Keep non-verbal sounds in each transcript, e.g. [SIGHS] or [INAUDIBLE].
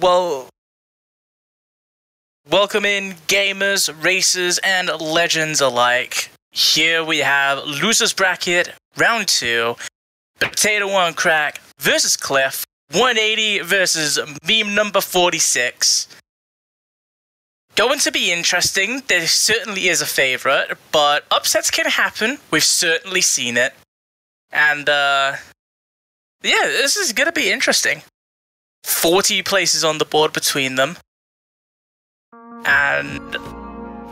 well, welcome in gamers, racers, and legends alike. Here we have losers bracket round two. Potato On Crack versus Cliff. 180 versus meme number 46. Going to be interesting. There certainly is a favorite, but upsets can happen. We've certainly seen it. And, uh, yeah, this is to be interesting. 40 places on the board between them. And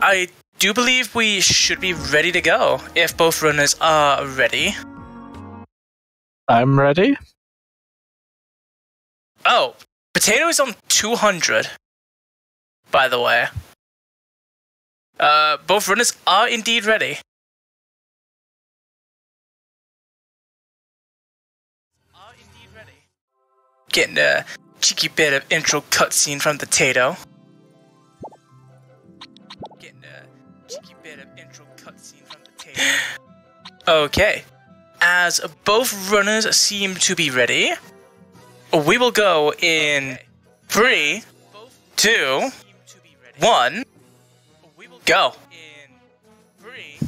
I do believe we should be ready to go if both runners are ready. I'm ready. Oh, Potato is on 200, by the way. Uh, both runners are indeed ready. Getting a cheeky bit of intro cutscene from Potato. Getting a cheeky bit of intro cutscene from Potato. okay. As both runners seem to be ready, we will go in three, two, one, go. In three,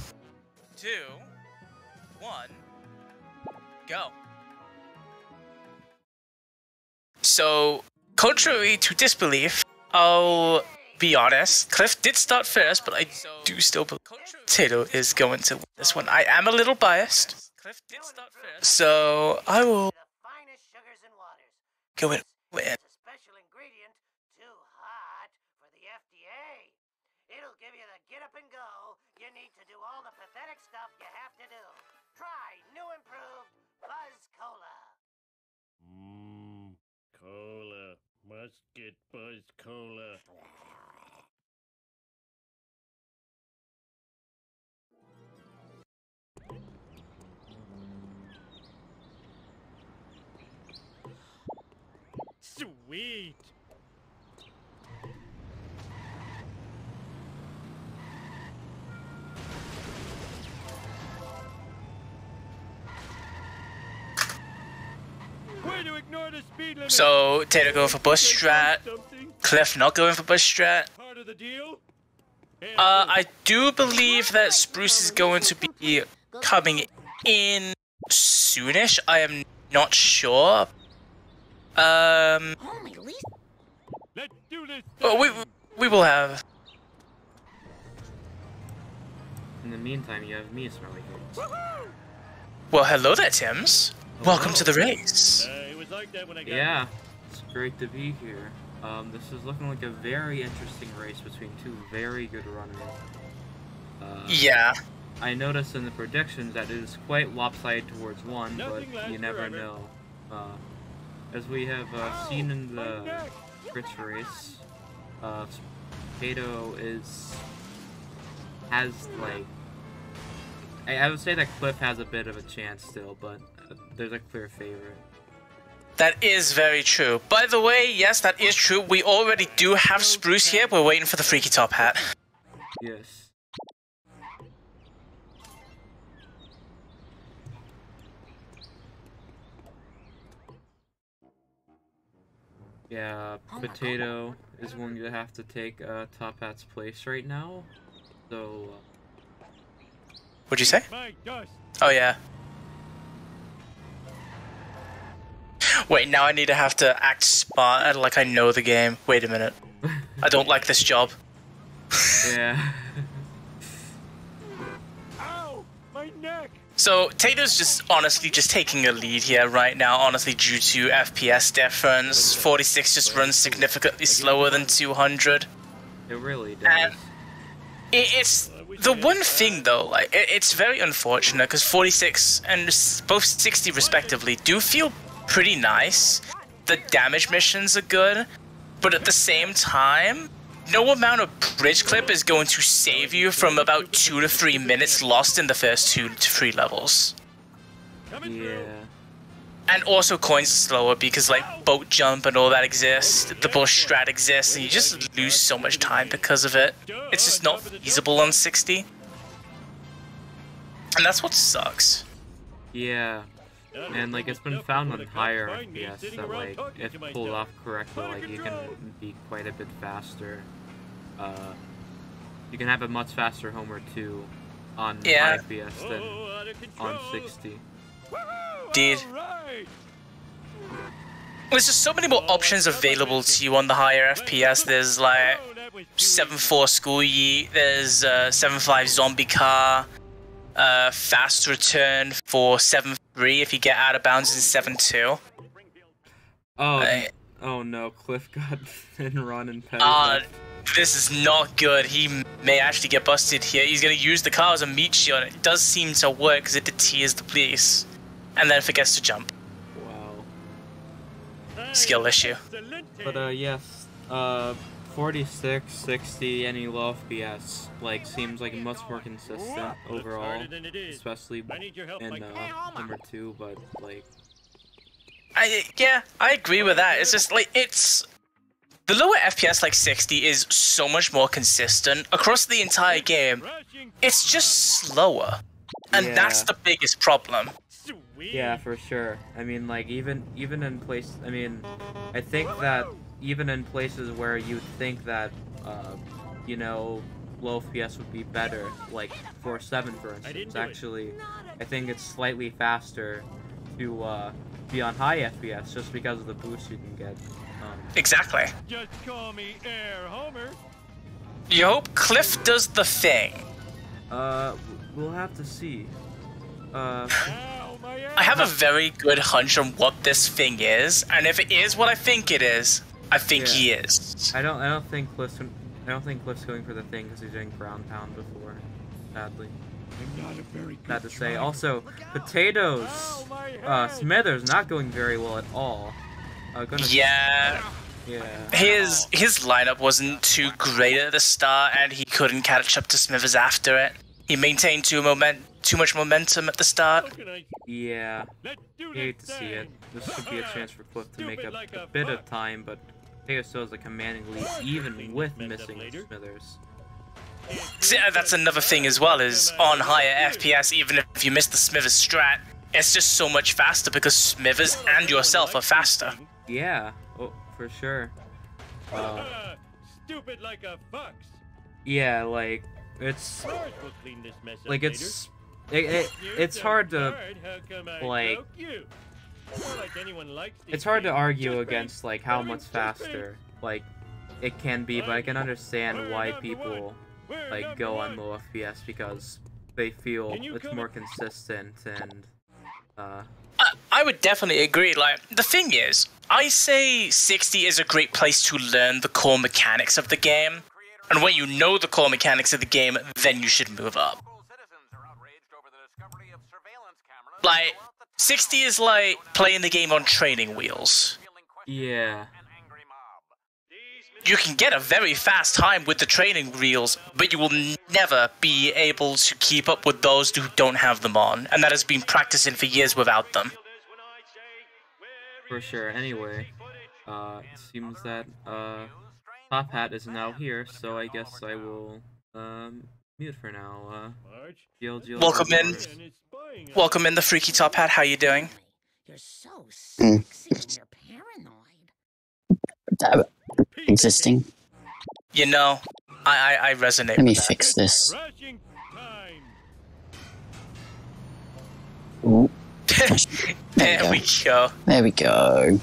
two, one, go. So, contrary to disbelief, I'll be honest. Cliff did start first, but I do still believe Potato is going to win this one. I am a little biased. Cliff did start first. So, I will go in. win. Get Buzz Cola. Sweet. So, Tato going for bush strat. Cliff not going for bush strat. part of the deal. Uh, I do believe that Spruce is going to be coming in soonish. I am not sure. Um, Only least Let's do this. well, we we will have. In the meantime, you have me, Smelly Goats. Well, hello there, Tim's. Welcome to the race. Uh, it was like that when I got Yeah, it's great to be here. Um, this is looking like a very interesting race between two very good runners. Uh, Yeah. I noticed in the predictions that it is quite lopsided towards one, Nothing but you never forever. know. Uh, as we have uh, seen in the neck. Fritz race, uh, Potato is has like I, I would say that Cliff has a bit of a chance still, but uh, there's a clear favorite. That is very true. By the way, yes, that is true. We already do have Spruce here. We're waiting for the freaky top hat. Yes. Yeah, Potato is going to have to take uh, Top Hat's place right now. So, uh, What'd you say? Oh yeah. Wait, now I need to have to act smart like I know the game. Wait a minute. I don't like this job. [LAUGHS] yeah. Ow! My neck. So Tato's just honestly just taking a lead here right now, honestly due to FPS difference. 46 just runs significantly slower than 200. it really does. And it's the one thing though, like it's very unfortunate because 46 and both 60 respectively do feel pretty nice. The damage missions are good, but at the same time, no amount of bridge clip is going to save you from about two to three minutes lost in the first two to three levels. Yeah. And also coins are slower because like boat jump and all that exists, the bush strat exists, and you just lose so much time because of it. It's just not feasible on 60. And that's what sucks. Yeah. And like it's been found on higher FPS that like if pulled off correctly, like you can be quite a bit faster. Uh, you can have a much faster Homer 2 on Yeah. high FPS than on 60. Indeed. Alright. There's just so many more options available to you on the higher FPS. There's like Oh, that was too seven easy. four school yeet. There's uh, seven five zombie car. Uh, fast return for seven three if you get out of bounds in seven two. Oh, I- oh no, Cliff got [LAUGHS] thin run and petty. Uh, this is not good. He may actually get busted here. He's gonna use the car as a meat shield. It does seem to work because it deters the police, and then forgets to jump. wow. Skill issue. But uh, yes, uh, 46, 60, any low FPS like seems like much more consistent overall, harder than it is. especially I need your help, in uh, number two. But like, I yeah, I agree with that. It's just like it's the lower FPS like 60 is so much more consistent across the entire game. It's just slower, and that's the biggest problem. yeah, for sure. I mean, like even even in place, I mean, I think that even in places where you think that, uh, you know, low FPS would be better, like for seven, for instance, actually, I think it's slightly faster to uh, be on high FPS just because of the boost you can get. Um, Exactly. Just call me Air Homer. You hope Cliff does the thing. uh, we'll have to see. Uh, Ow, my ass. I have a very good hunch on what this thing is, and if it is what I think it is, I think Yeah. he is. I don't. I don't think Cliff's. I don't think Cliff's going for the thing because he's doing ground pound before. Sadly, I'm not a very good sad to say. driver. Also, potatoes. Ow, my Uh. Smithers not going very well at all. Uh, gonna. Yeah, Yeah. his his lineup wasn't too great at the start, and he couldn't catch up to Smithers after it. He maintained too moment too much momentum at the start. How can I- Yeah. Hate to see it. This could be a chance for Cliff to make up a a bit of time, but Potatoes still has a commanding lead, even with missing. Smithers. See, uh, that's another thing as well is on higher FPS, even if you miss the Smithers strat, it's just so much faster because Smithers and yourself are faster. Yeah. Oh, for sure. Uh, Stupid like a fox. yeah, like it's Ours will clean this mess up like it's it, it, it's hard to hard, how come I like- broke you? More like anyone likes it's hard to argue against like how much faster like it can be, but I can understand why people like go on low FPS because they feel it's more consistent and uh I, I would definitely agree. Like, the thing is, I say 60 is a great place to learn the core mechanics of the game. And when you know the core mechanics of the game, then you should move up. Like, 60 is like playing the game on training wheels. yeah You can get a very fast time with the training wheels, but you will never be able to keep up with those who don't have them on, and that has been practicing for years without them. for sure. Anyway, uh it seems that uh Top Hat is now here, so I guess I will um mute for now. Uh Welcome in. And it's spying on Welcome in the Freaky Top Hat, how you doing? You're so hmm. sexy and you're paranoid. Existing. You know, I I, I resonate Let me that. fix this. Rushing. Ooh, [LAUGHS] there we go. there we go.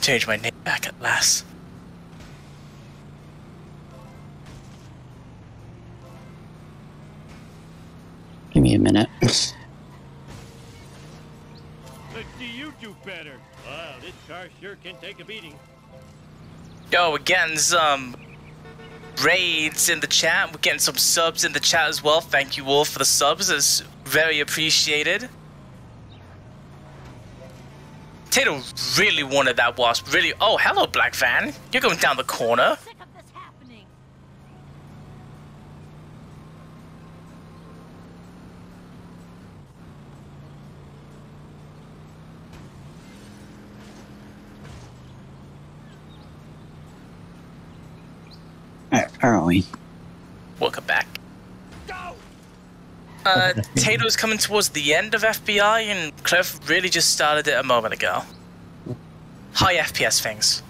Change my name back at last. Give me a minute. [LAUGHS] Let's see you do better. Wow, this car sure can take a beating. Yo, we're getting some um, raids in the chat. We're getting some subs in the chat as well. Thank you all for the subs. It's very appreciated. Tato really wanted that wasp. Really. Oh, hello, Black Van. You're going down the corner. Sick of this happening. Where, where are we? Welcome back. Go! Uh, Tato's coming towards the end of FBI, and Cliff really just started it a moment ago. High FPS things.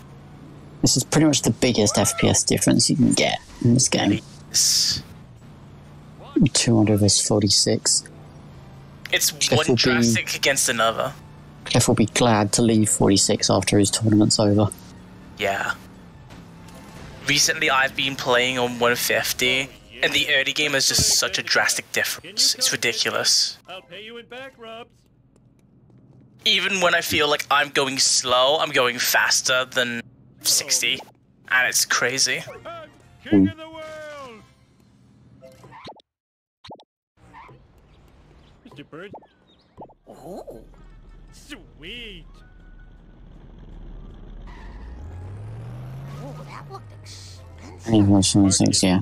This is pretty much the biggest FPS difference you can get in this game. It's, 200 versus 46. it's Cliff one will be- drastic against another. Cliff will be glad to leave 46 after his tournament's over. Yeah. Recently, I've been playing on 150, and the early game is just such a drastic difference. It's ridiculous. I'll pay you in back rubs. Even when I feel like I'm going slow, I'm going faster than 60, and it's crazy. I'm king of the world. Mr. Bird. Ooh. Sweet. Ooh, that looked. Any version of 6, yeah.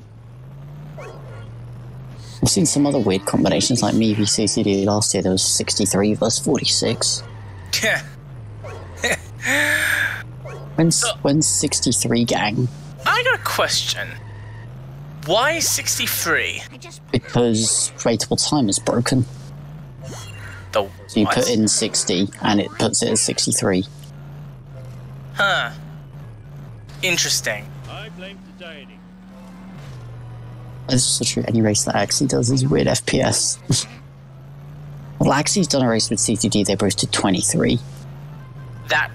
I've seen some other weird combinations like me v CCD last year. There was 63 versus 46. Yeah. [LAUGHS] When's, when's 63 gang? I got a question. Why 63? Because rateable time is broken. The So you what? put in 60 and it puts it as 63. Huh. Interesting. I blame. This is also true. Any race that Axie does is weird FPS. [LAUGHS] well, Axie's done a race with CTD. They boosted 23. That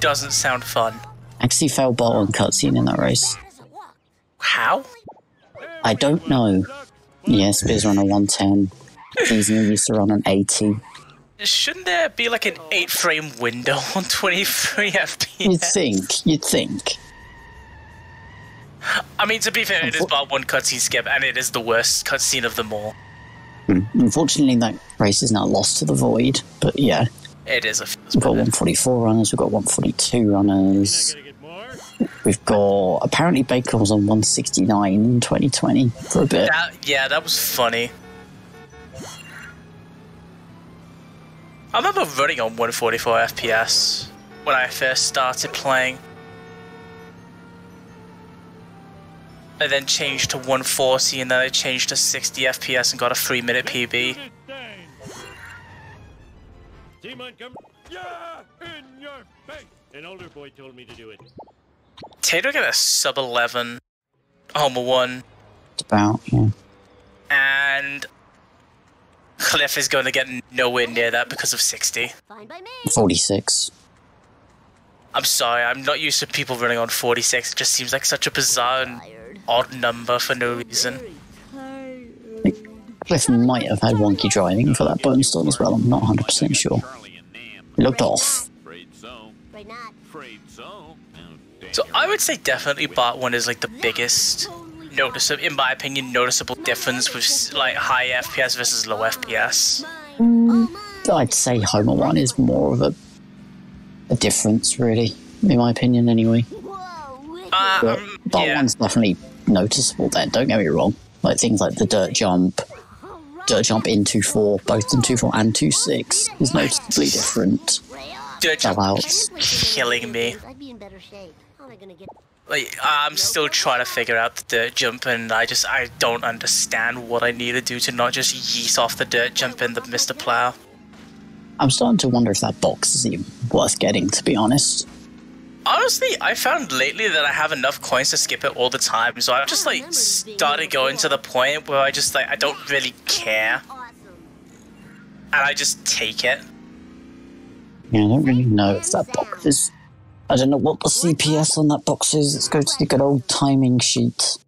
doesn't sound fun. Axie fell bottom cutscene in that race. how does it look? How? I don't know. Yeah, Spears run a 110. Disney used to run an 80. Shouldn't there be like an 8 frame window [LAUGHS] on 23 FPS? You'd think. You'd think. I mean, to be fair, it is but one cutscene skip, and it is the worst cutscene of them all. Hmm. Unfortunately, that race is now lost to the void. But yeah, It is a. we've got 144 runners. We've got 142 runners. Gotta get more. We've got apparently Baker was on 169 in 2020 for a bit. That, yeah, that was funny. I remember running on 144 FPS when I first started playing. I then changed to 140 and then I changed to 60 FPS and got a 3 minute PB. See Yeah, in your face. An older boy told me to do it. Tato got a sub 11 Homer 1 It's about yeah. and Cliff is going to get nowhere near that because of 60. Fine by me. 46. I'm sorry, I'm not used to people running on 46. It just seems like such a bizarre and Tired. Odd number for no reason. Cliff might have had wonky driving for that bone storm as well. I'm not 100% sure. It looked off. So. Right not. Afraid so. Damn So it. I would say definitely bot one is like the biggest noticeable, in my opinion, noticeable difference with like high FPS versus low FPS. I'd say Homer 1 is more of a, a difference, really, in my opinion, anyway. Uh, But um, yeah, 1's definitely noticeable then, don't get me wrong. Like things like the dirt jump, dirt jump into 4, both in two four and 2 6 is noticeably different. Dirt jump killing me. I'd be in better shape. How am I gonna get? Like I'm still trying to figure out the dirt jump, and I just I don't understand what I need to do to not just yeet off the dirt jump in the Mr. Plow. I'm starting to wonder if that box is even worth getting, to be honest. Honestly, I found lately that I have enough coins to skip it all the time, so I've just like started going to the point where I just like I don't really care, and I just take it. Yeah, I don't really know if that box is. I don't know what the CPS on that box is. Let's go to the good old timing sheet.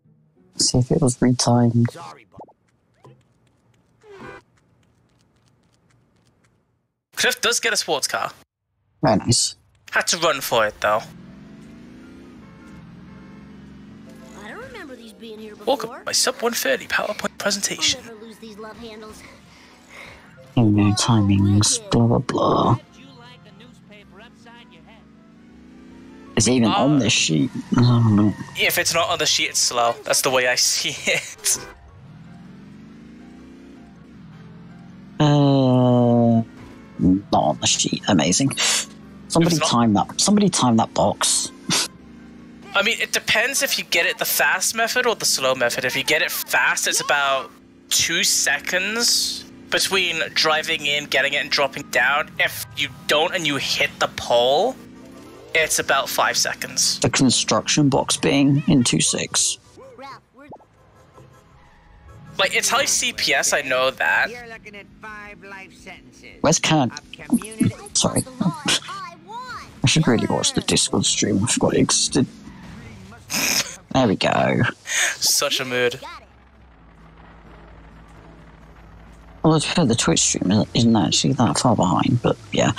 See if it was retimed. Sorry, Cliff does get a sports car. Very nice. Had to run for it though. I don't remember these being here before. Welcome to my Sub 130 PowerPoint presentation. I'll never lose these love handles. Oh no, timings, blah blah blah. Is it even on the sheet? Oh no. If it's not on the sheet, it's slow. That's the way I see it. Uh, not on the sheet. Amazing. Somebody It's not- time that. Somebody time that box. I mean, it depends if you get it the fast method or the slow method. If you get it fast, it's about two seconds between driving in, getting it, and dropping down. If you don't and you hit the pole, it's about five seconds. The construction box being in 2.6. Ralph, we're Like, it's high CPS, I know that. You're looking at five life sentences. Where's Cad? Sorry. The law. I should really watch the Discord stream. I forgot it existed. There we go. Such a mood. Got it. Well, to be fair, the Twitch stream isn't- isn't actually that far behind, but yeah.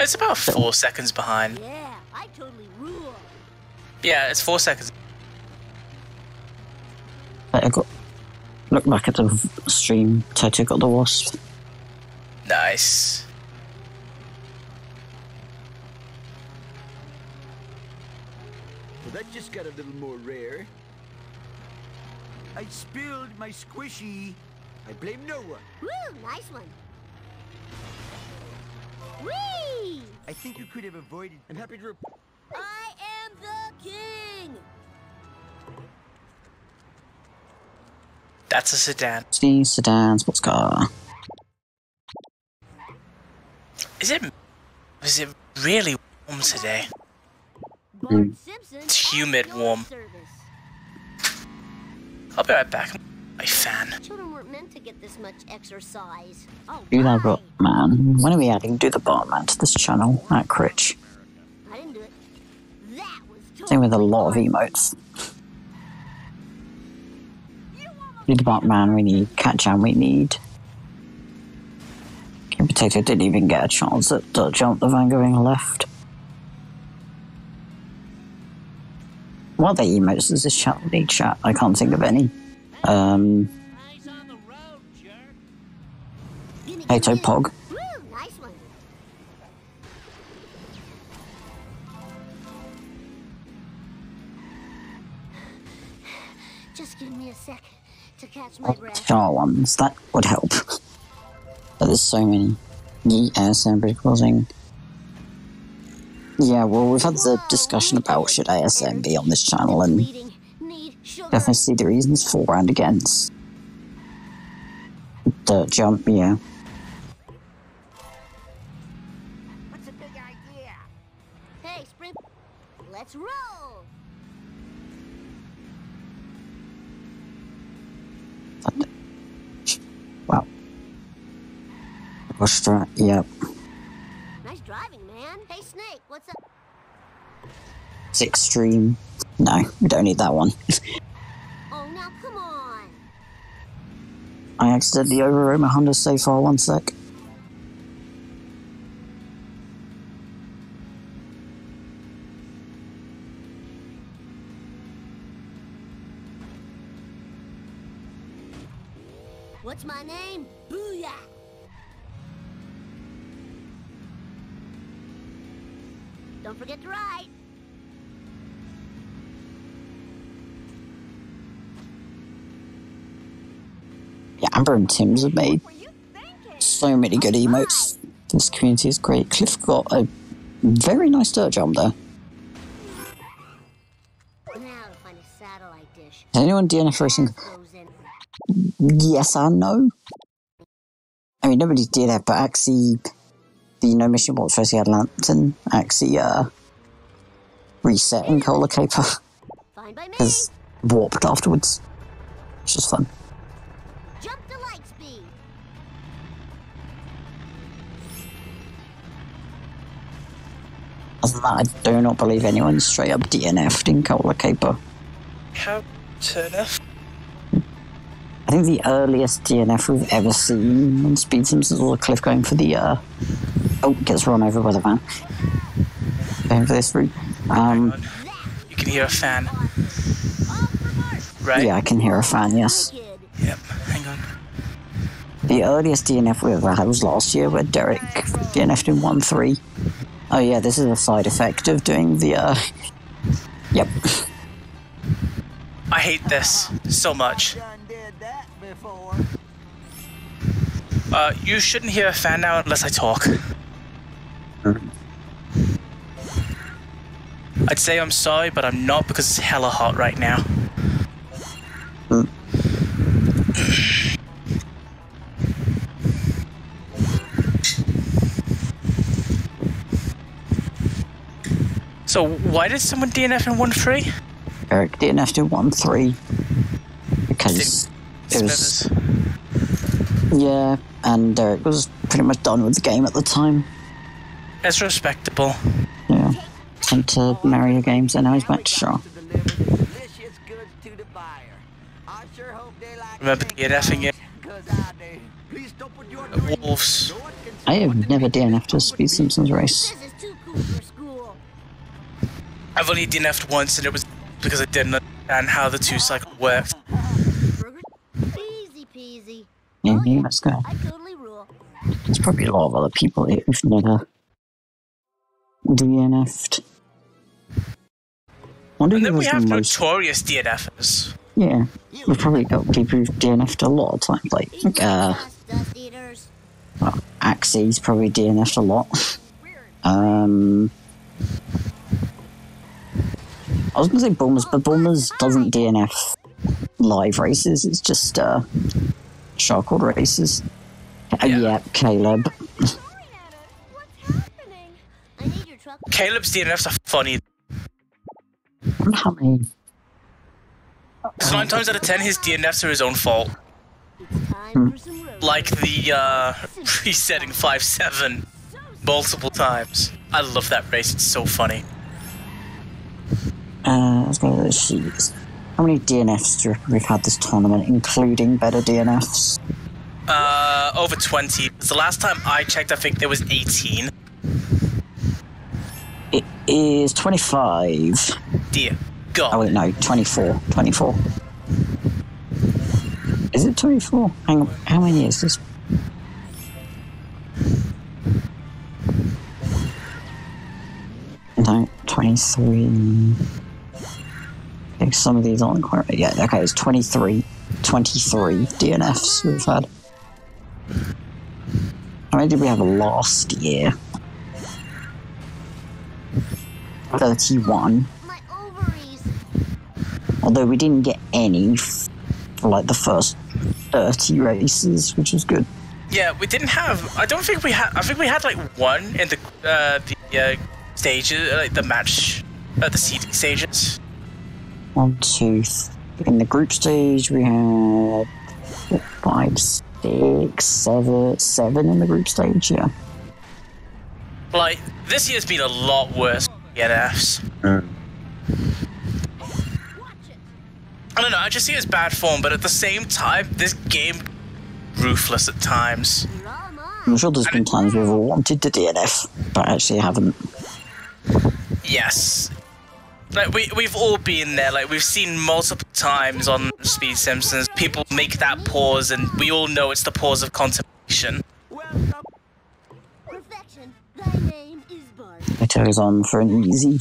It's about four seconds behind. Yeah, I totally rule. Yeah, it's four seconds. I got look back at the v- stream. Tato got the wasp. Nice. Just got a little more rare. I spilled my squishy. I blame no one. Woo, nice one. Whee! I think you could have avoided. I'm happy to report. I am the king. That's a sedan. See sedan, sports car. Is it? Is it really warm today? Bart Mm. It's humid, warm. I'll be right back. My fan. Children weren't meant to get this much exercise. Oh, Do that, right. but man, when are we adding Do the Bartman to this channel at Critch? I didn't do it. That was totally Same with a lot of emotes. Do the Bartman we need, Cat Jam we need. King Potato didn't even get a chance at uh, jump the van going left. What other emotes does this channel need chat? I can't think of any. Um, Eyes on the road, jerk. Gimme, Potato. Pog. Woo, nice one. Just give me a sec to catch my breath. Star ones, that would help. [LAUGHS] But there's so many. Yeet ASM bridge crossing. Yeah, well, we've had the discussion about should ASM be on this channel, and Bleeding. Need sugar. definitely see the reasons for and against. The jump, yeah. What's a big idea? Hey, sprint. Let's roll. Wow. Strat, yep. Nice driving, man. Hey, Snake, what's up? It's extreme. No, we don't need that one. [LAUGHS] Oh, now come on. I accidentally overrode my Honda so far, one sec. Tim's have made What were you thinking? so many good emotes. This community is great. Cliff got a very nice dirt jump there. Now to find a satellite dish. Has anyone DNF racing? Yes and no. I mean, nobody did that, but actually, the No Mission Watch versus Atlantan actually uh, reset in Cola Caper because warped afterwards. Which is fun. Other than that, I do not believe anyone's straight up DNF'd in Cola Caper. How Turner? I think the earliest DNF we've ever seen on Speed Sims a cliff going for the, uh, oh, gets run over by the van. Going for this route. Um, You can hear a fan, Off for mark. right? yeah, I can hear a fan, yes. Yep. Hang on. The earliest DNF we ever had was last year where Derek DNF'd in 1 3. Oh, yeah, this is a side effect of doing the, uh, yep. I hate this so much. Done did that before. Uh, you shouldn't hear a fan now unless I talk. I'd say I'm sorry, but I'm not because it's hella hot right now. So why did someone DNF in one three? Eric DNF'd in 1 3 because it was. Yeah, and Eric was pretty much done with the game at the time. It's respectable. Yeah. Sent to Mario games and now he's back to Shaw. To deliver the delicious goods to the buyer. I sure hope they like Remember DNFing it? Cause I do. Please don't put your The Wolves. One I have never DNF'd a Speed Simpsons race. I've only DNF'd once, and it was because I didn't understand how the two cycle worked. Easy peasy. Yeah, Oh, yeah, let's go. I totally rule. There's probably a lot of other people here who've never DNF'd. Wonder And who then we have the most. notorious DNFers. Yeah, we've probably got people who've DNF'd a lot of times. Like, Eat uh, fast, dust eaters. well, Axie's probably DNF'd a lot. um, I was gonna say Bulmers, but Bulmers doesn't DNF live races. It's just uh, Sharkwood races. Uh, Yeah. yeah, Caleb. What's happening? I need your truck. Caleb's DNFs are funny. How many Because nine times out of ten, his DNFs are his own fault. It's time for some road. Like the uh, [LAUGHS] resetting 5-7 multiple times. I love that race. It's so funny. Uh, let's go let's see. How many DNFs do you reckon we've had this tournament, including better DNFs? Uh, over 20. 'Cause The last time I checked, I think there was 18. It is 25. Dear God. Oh, wait, no, 24. 24. Is it 24? Hang on, how many is this? No, 23. Okay, some of these aren't quite right. Yeah, okay, it's 23. 23 DNFs we've had. How many did we have last year? 31. Although we didn't get any for like the first 30 races, which was good. Yeah, we didn't have. I don't think we had. I think we had like one in the uh, the uh, stages, uh, like the match, uh, the seeding stages. One, two, th- in the group stage we had four, five, six, seven, seven in the group stage, yeah. Like this year's been a lot worse. for DNFs. Mm. I don't know. I just see it as bad form, but at the same time, this game ruthless at times. You're all mine. I'm sure there's been times we've all wanted to DNF, but actually haven't. Yes. Like we we've all been there. Like we've seen multiple times on Speed Simpsons. People make that pause, and we all know it's the pause of contemplation. Welcome. Perfection. Thy name is Bart. It goes on for an easy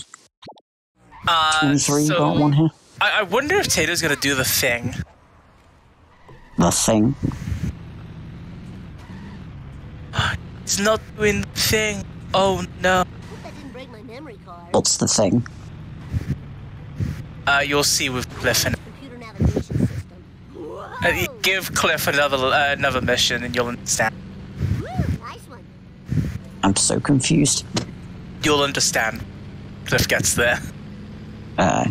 Uh, 23 so got one here. I, I wonder if Tato's gonna do the thing. The thing. He's not doing the thing. Oh no. That didn't break my memory card. What's the thing? Uh, you'll see with Cliff and Computer navigation system. Uh, give Cliff another uh, another mission, and you'll understand. Woo, nice. I'm so confused. You'll understand. Cliff gets there. Uh,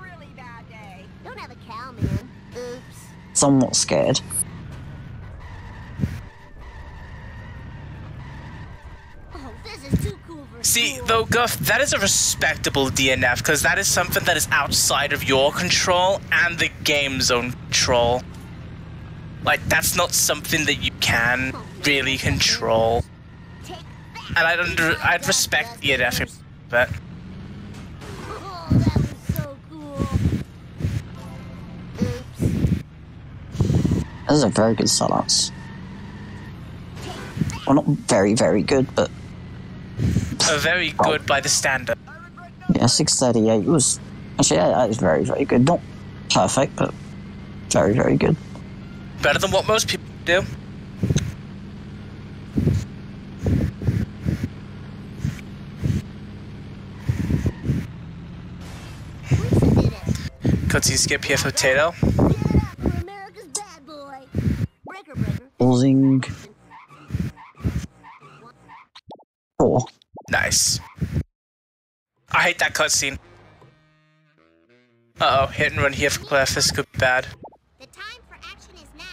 Really bad day. Don't have a cow, man. Oops. somewhat scared. Oh, this is too cool for See, though, Guff, that is a respectable DNF because that is something that is outside of your control and the game's own control. Like, that's not something that you can really control. And I'd, under, I'd respect DNF, but. Those are very good sellouts. Well, not very, very good, but very good by the standard. yeah, 638 was. Actually, yeah, that is very, very good. Not perfect, but very, very good. Better than what most people do. Lisa did it. Cutscene skip here for Tato. Get up for America's bad boy. Breaker, breaker. Pausing. Four. Nice. I hate that cutscene. Uh oh, hit and run here for Cliff. This could be bad. The time for action is now.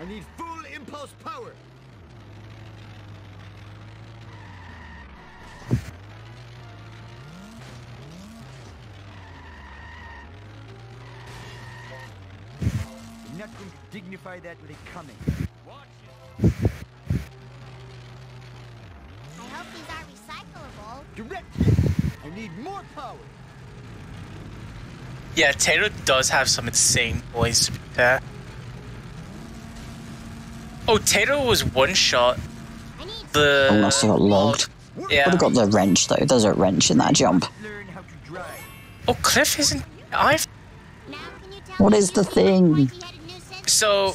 I need full impulse power. I'm not going to dignify that with a comment. I hope these are recyclable. Direct hit. I need more power. Yeah, Tato does have some insane boys to be fair. Oh, Tato was one shot. I The Oh, must have got logged. Yeah. Would have got the wrench though. There's a wrench in that jump. Learn how to drive. Oh, Cliff isn't. I've. now. Can you tell What me is the thing? points he had in new sense? So,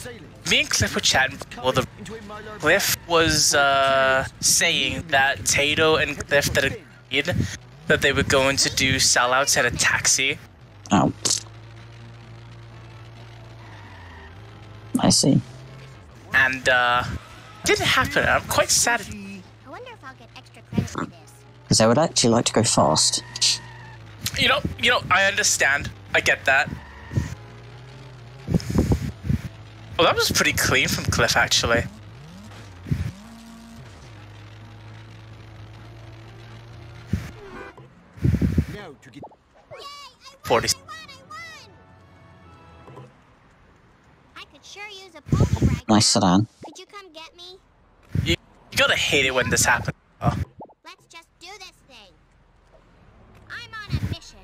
me and Cliff were chatting before the. Into a Mylar Cliff was uh, saying that Tato and Cliff that agreed that they were going to do sellouts at a taxi. Oh. I see. And, uh, didn't happen. I'm quite sad. I wonder if I'll get extra credit for this. Because I would actually like to go fast. You know, you know, I understand. I get that. Well, that was pretty clean from Cliff, actually. 40. Nice sedan. Could you come get me? You, you gotta hate it when this happens. Oh. Let's just do this thing. I'm on a mission.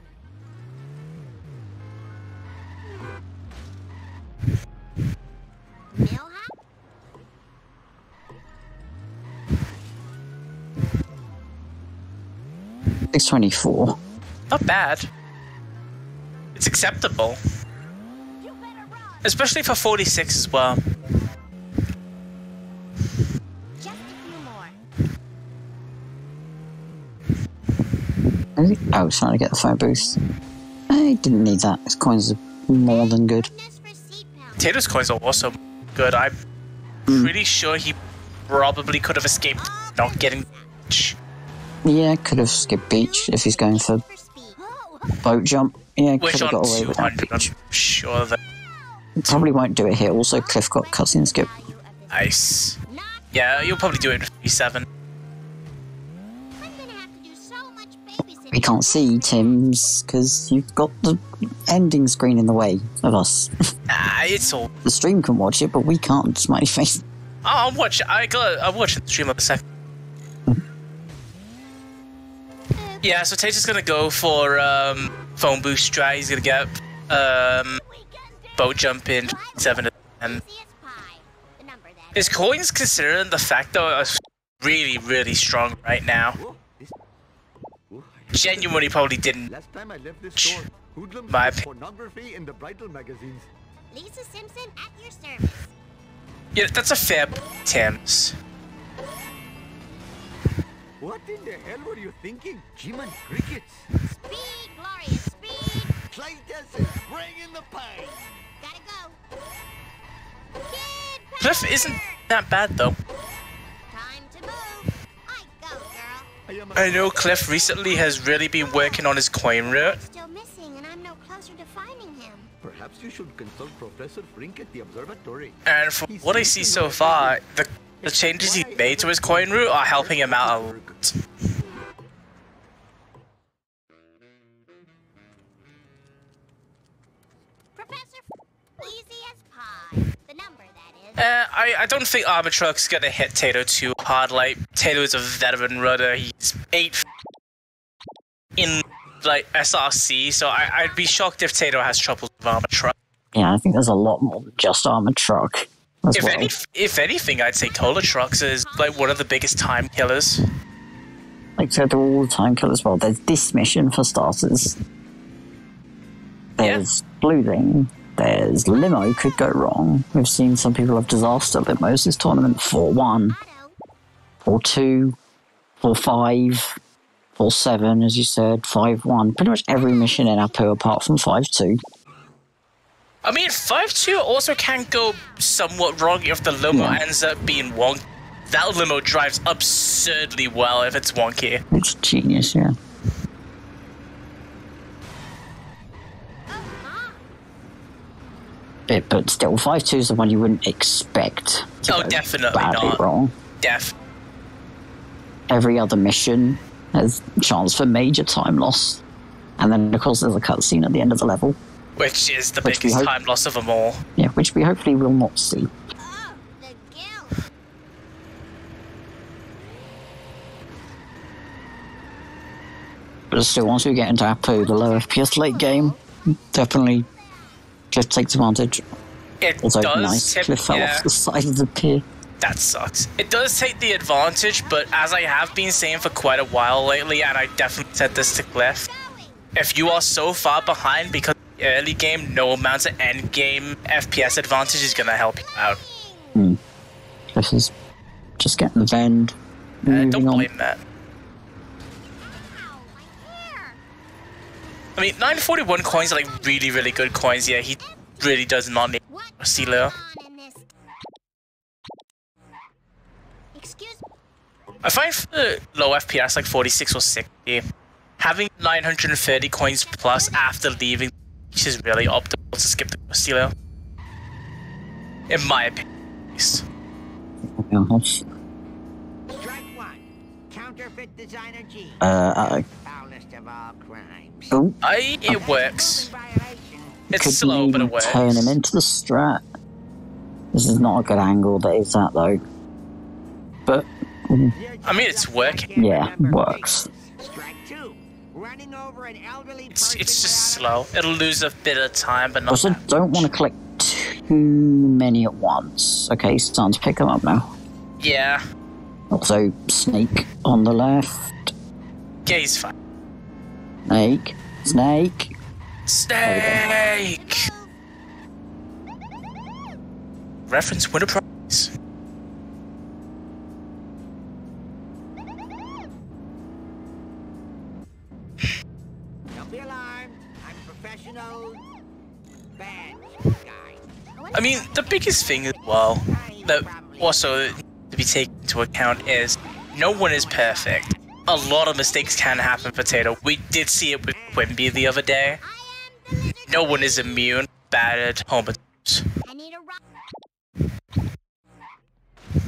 Six twenty-four. Not bad. It's acceptable. You better run! Especially for 46 as well. Oh, it's trying to get the phone boost. I didn't need that. His coins are more than good. Tato's coins are also good. I'm pretty sure he probably could have escaped not getting. beach. Yeah, could have skipped beach if he's going for For speed. Whoa! Boat jump. Yeah, could Which have on got away with that 200, I'm beach. sure that. Probably won't do it here. Also, Cliff got cutscene skip. Value of this. Nice. Yeah, you'll probably do it in 57. I'm gonna have to do so much babysitting. We can't see Tim's because you've got the ending screen in the way of us. [LAUGHS] Nah, it's all. the stream can watch it, but we can't. Smiley face. Oh, I'll watch. I got. I'll watch the stream of a second. Yeah, so Tato's gonna go for um, phone boost try. He's gonna get um, boat jump in 7 and Easy as pie. The number that His coins, considering the fact though, are really, really strong right now. Whoa, this. Whoa, I- Genuinely, probably didn't. Last time I left this store, hoodlums My had pornography in the bridal magazines. Lisa Simpson at your service. Yeah, that's a fair point, Tim's. What in the hell were you thinking? G-Man crickets. Speed, glorious speed. Cletus is bringing the pain. Gotta go. Kid Cliff isn't that bad though. Time to move. I go, girl. I am I know Cliff recently has really been working on his coin route. Still missing, and I'm no closer to finding him. Perhaps you should consult Professor Frink at the observatory. And from what I see so far, the, the changes he made to his coin route are helping him out a lot. Professor F- easy as pie. The number that is. Uh, I, I don't think Armor Truck's gonna hit Tato too hard. Like, Tato is a veteran rudder. He's 8 in, like, SRC, so I, I'd be shocked if Tato has trouble with Armor Truck. Yeah, I think there's a lot more than just armored truck as If, well. any, if anything, I'd say Cola Trucks is, like, one of the biggest time killers. Like so, they're all time killers. Well, there's this mission for starters. There's Blue Ring. There's Limo could go wrong. We've seen some people have disaster limos this tournament. 4 1, 4 2, 4 5, 4 7, as you said, 5 1. Pretty much every mission in Apu apart from 5 2. I mean, 5-2 also can go somewhat wrong if the limo Yeah. ends up being wonky. that limo drives absurdly well if it's wonky. It's genius, yeah. It, but still, 5 2 is the one you wouldn't expect. To Oh, go definitely badly not. wrong. Def. Every other mission has chance for major time loss. And then, of course, there's a cutscene at the end of the level, Which is the Which biggest time loss of them all. yeah, which we hopefully will not see. Oh. But still, once we get into Apu, the low FPS late game, definitely Cliff takes advantage. It Also, does nice. tip, Cliff fell yeah, off the side of the pier. that sucks. It does take the advantage, but as I have been saying for quite a while lately, and I definitely said this to Cliff, if you are so far behind because early game, no amount of end game FPS advantage is gonna help you out. This is just getting the vend. Uh, don't on. blame that. Ow, my hair. I mean, 941 coins are like really, really good coins. Yeah, he really does not need What a Steeler. on in? Excuse me. I find for low FPS, like 46 or 60, having 930 coins plus after leaving is really optimal to skip the Steeler. In my opinion, at least. Yeah, that's- Strike one. Counterfeit designer G. Uh, uh, Foulest of all crimes. oh, I, it works. It's could slow, but it works. turn him into the strat? This is not a good angle, that is that though. But I mean, it's working. Yeah, works. Strike two. Running over an elderly It's, person it's just slow. It'll lose a bit of time, but I not also that don't want to collect too many at once. Okay, it's time to pick them up now. Yeah. Also, Snake on the left. Yeah, he's fine. Snake. Snake. Snake! Reference winner prize. I mean, the biggest thing as well that also to be taken into account is no one is perfect. A lot of mistakes can happen, Potato. We did see it with Quimby the other day. I am the lizard. No one is immune. Bad at home attempts. I need a rock.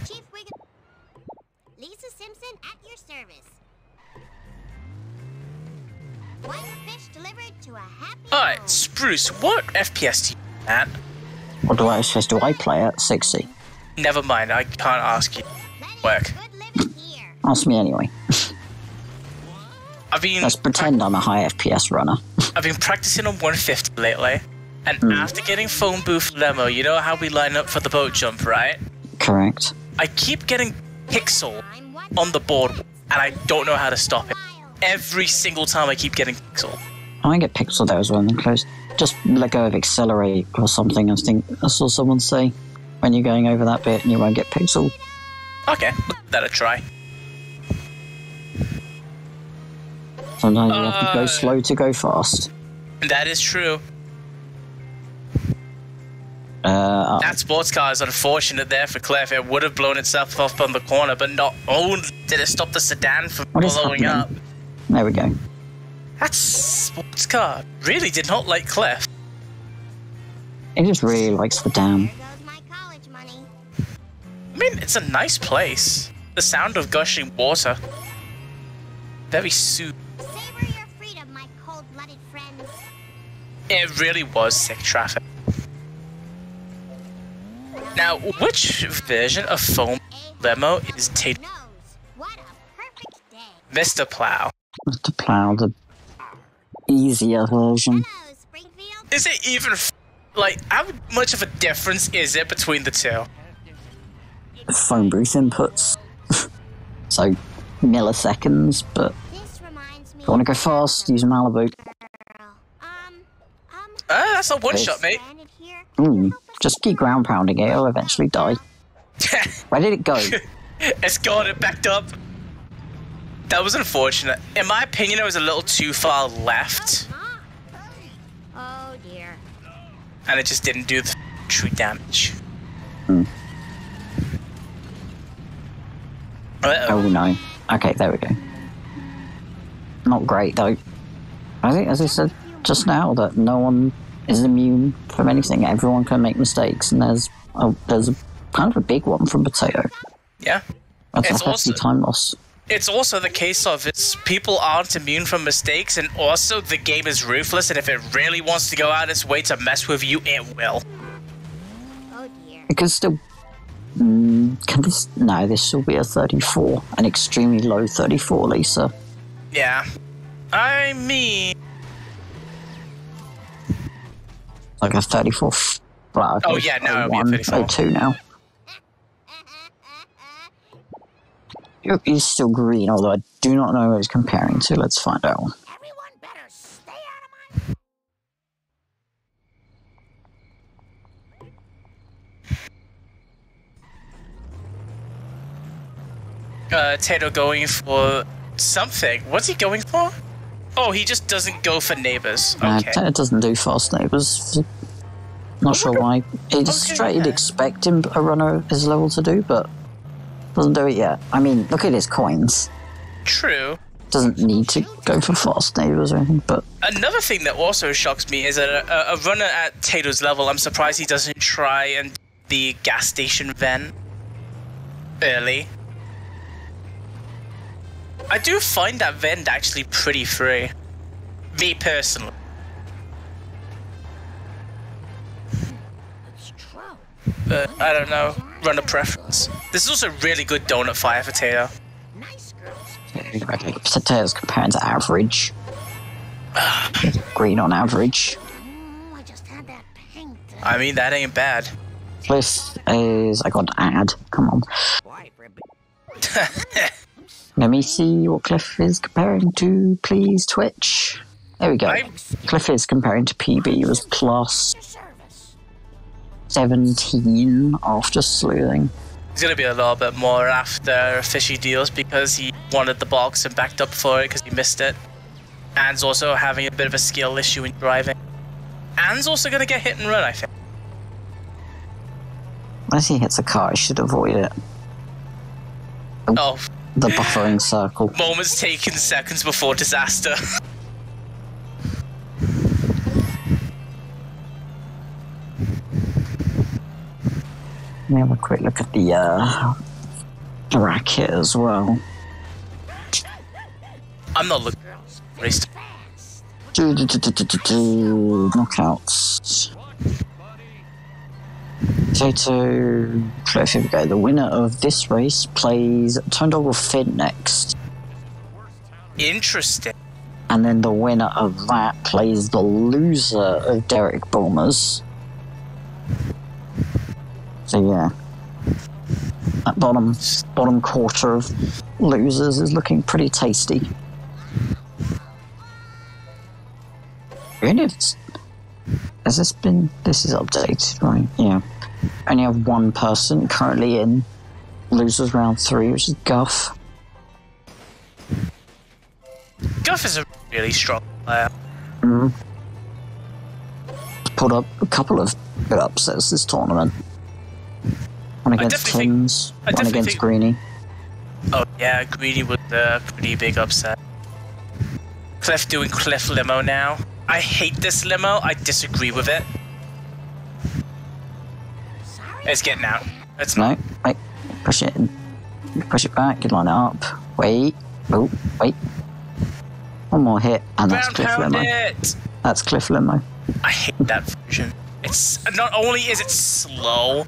Chief Wiggum. Lisa Simpson at your service. One fish delivered to a happy home. Alright, Spruce, what FPS do you at? What do I says? Do I play at 60? Never mind, I can't ask you. Work. of good living here. Ask me anyway. I've been Let's pretend I'm a high FPS runner. I've been practicing on 150 lately, and Hmm. after getting phone booth limo, you know how we line up for the boat jump, right? Correct. I keep getting pixel on the board, and I don't know how to stop it. Every single time I keep getting pixel. I get pixel there as well and close. Just let go of accelerate or something. I think I saw someone say when you're going over that bit and you won't get pixel. Okay, that a try. Sometimes you have to go Uh. slow to go fast. That is true. Uh, That sports car is unfortunate there for Cliff. It would have blown itself off on the corner, but not only did it stop the sedan from blowing happening? up. there we go. That sports car really did not like Cliff. It just really likes the dam. There goes my college money. I mean, it's a nice place. The sound of gushing water. Very soothing. Savor your freedom, my cold-blooded friends. It really was sick traffic. Now, which version of foam limo is Tate Knows what a perfect day. Mr. Plow? To plow the easier version. Is it even f- like how much of a difference is it between the two? Phone booth inputs. [LAUGHS] so milliseconds, but if you want to go fast, use Malibu. Ah, that's a one shot, mate. Mm, just keep ground pounding it, it'll eventually die. [LAUGHS] Where did it go? [LAUGHS] it's gone. It backed up. That was unfortunate. In my opinion, it was a little too far left, Oh dear. and it just didn't do the true damage. Uh-oh. Oh no. Okay, there we go. Not great though. I think, as I said just now, that no one is immune from anything. Everyone can make mistakes, and there's a, there's a kind of a big one from Potato. Yeah. That's It's a hefty also- time loss. It's also the case of it's people aren't immune from mistakes, and also the game is ruthless, and if it really wants to go out its way to mess with you, it will. Oh dear. It still. Mm, can this? No, this will be a 34, an extremely low 34, Lisa. Yeah. I mean, Like a 34. f- Oh, yeah, no, it'll be a 01, 34. 02 now. You're- still green, although I do not know who he's comparing to. Let's find out. Everyone better stay out of my. uh, Tato going for something. What's he going for? Oh, he just doesn't go for neighbors. Uh, Okay. it doesn't do fast neighbours. Not sure why. It's Okay, straight you'd expect him a runner of his level to do, but doesn't do it yet. I mean, look at his coins. True. Doesn't need to go for fast neighbours or anything, but Another thing that also shocks me is that a, a runner at Tato's level, I'm surprised he doesn't try and the gas station vent early. I do find that vent actually pretty free. Me personally. But I don't know. Runner preference. This is also a really good donut fire for girls. okay, Potatoes comparing to average. [SIGHS] Green on average. I just had that I mean, that ain't bad. Cliff is. I got an ad. Come on. Why, for a bit? Let me see what Cliff is comparing to, please, Twitch. There we go. I- Cliff is comparing to PB. Was plus. 17 after sleuthing. He's gonna be a little bit more after fishy deals because he wanted the box and backed up for it because he missed it. Anne's also having a bit of a skill issue in driving. Anne's also gonna get hit and run, I think. As he hits a car, he should avoid it. Oh, The buffering circle. [LAUGHS] moments taken seconds before disaster. [LAUGHS] Let me have a quick look at the uh, bracket as well. I'm not looking. Raced. Knockouts. Potato. Cliff, here we go. The winner of this race plays Tone Dog or Finn next. Interesting. And then the winner of that plays the loser of Derek Bulmers. So yeah. That bottom bottom quarter of losers is looking pretty tasty. Really? It's, has this been this is updated, right? Yeah. Only have one person currently in losers round three, which is Guff. Guff is a really strong player. Mm-hmm. put up a couple of good upsets this tournament. One against think- one against think- Greeny. Oh yeah, Greedy was a pretty big upset. Cliff doing Cliff limo now. I hate this limo. I disagree with it. It's getting out. It's not. No, wait, push it in. Push it back, you line it up. Wait, oh, wait. One more hit, and that's Ground Cliff Limo. it. That's Cliff Limo. I hate that version. It's not only is it slow,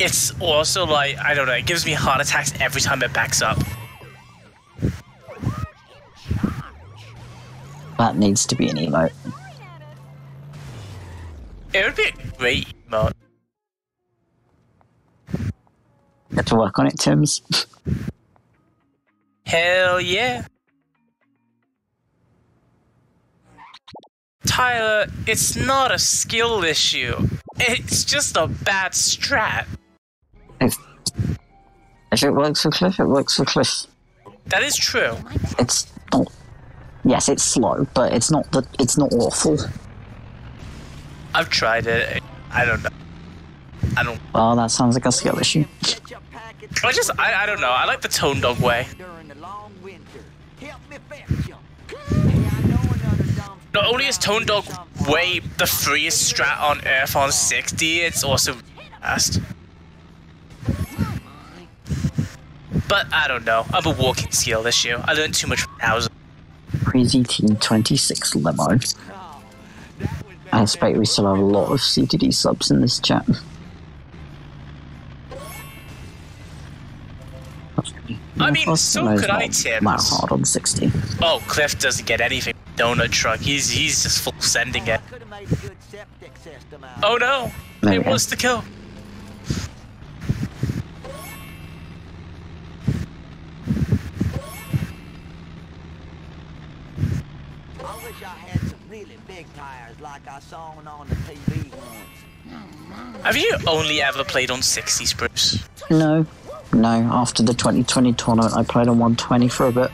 it's also like I don't know. It gives me heart attacks every time it backs up. That needs to be an emote. It would be a great emote. Get to work on it, Tim's. [LAUGHS] Hell yeah. Tyler, it's not a skill issue. It's just a bad strat. If, it works for Cliff, it works for Cliff. That is true. It's not. Yes, it's slow, but it's not the. It's not awful. I've tried it. I don't know. I don't. Well, that sounds like a skill issue. Get your pack it I just, I, I don't know. I like the Tone Dog way. during the long winter. Help me fetch 'em. Hey, I know another dumb Not only is Tone Dog way the freest strat on Earth on 60, it's also fast. But I don't know. I'm a walking skill issue. I learned too much from Thousand. Crazy Team 26 limo. I expect we still have a lot of CTD subs in this chat. I mean, so could I, it's Tim. not That hard on 60. Oh, Cliff doesn't get anything. Donut truck. He's he's just full sending it. could have made a good septic system out. Oh no! There It was to kill. I wish I had some really big tires like I saw on the TV once. Have you only ever played on 60 Spruce? No, no. After the 2020 tournament, I played on 120 for a bit.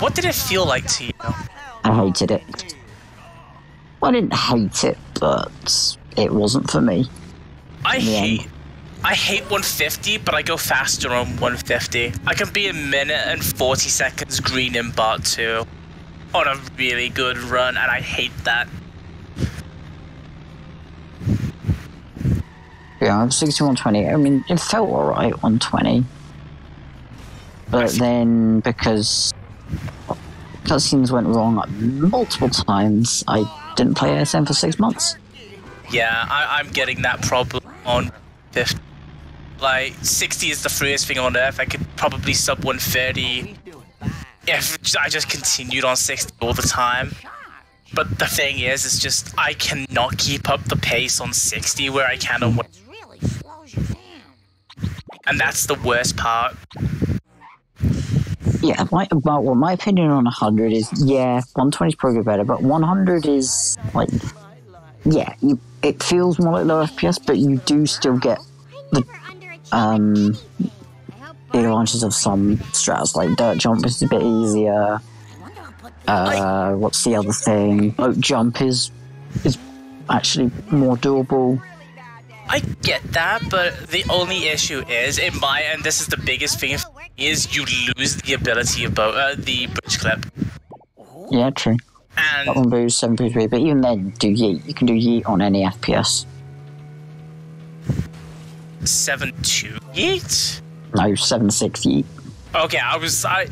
What did it feel like to you? I hated it. Well, I didn't hate it, but it wasn't for me. I Yeah. hate. I hate 150, but I go faster on 150. I can be a minute and 40 seconds green in bar 2 on a really good run, and I hate that. Yeah, I'm 6120. I mean, it felt alright on 20. But then, because cutscenes went wrong multiple times, I didn't play ASM for six months. Yeah, I, I'm getting that problem on 50. Like, 60 is the freest thing on earth. I could probably sub 130 He's doing fine. If I just continued on 60 all the time. But the thing is, it's just I cannot keep up the pace on 60 where I can on one, It really slows you down. and that's the worst part. Yeah, my, about well, my opinion on 100 is yeah, 120 is probably better, but 100 is like, yeah, you, it feels more like low FPS, but you do still get I never underachieved um, my teeth. I hope the Bart- of some strats, like dirt jump is a bit easier. I wonder who put the Uh, what's the other thing? Boat jump is is actually more doable. I get that, but the only issue is, in my and this is the biggest thing, is you lose the ability of uh, the bridge clip, Yeah, true. That and one boost, seven boost three, but even then, do yeet. You can do yeet on any FPS. seven two yeet. No, seven six yeet. Okay, I was I.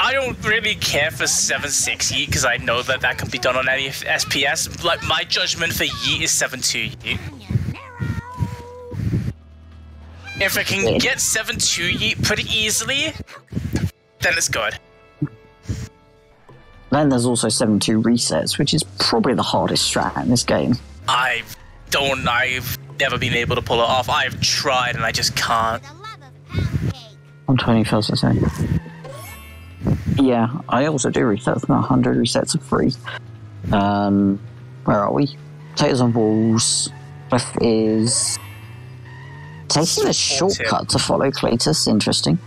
I don't really care for 7.6 Yeet because I know that that can be done on any FPS. Like, my judgment for Yeet is 7.2 Yeet. If I can get 7.2 Yeet pretty easily, then it's good. Then there's also seven two resets, which is probably the hardest strat in this game. I don't, I've never been able to pull it off. I've tried and I just can't. The love of pound cake. On twenty first, I say. Yeah, I also do resets. Not hundred resets are free. Um, where are we? Potatoes on walls. Cliff is taking a shortcut to follow Cletus. Interesting.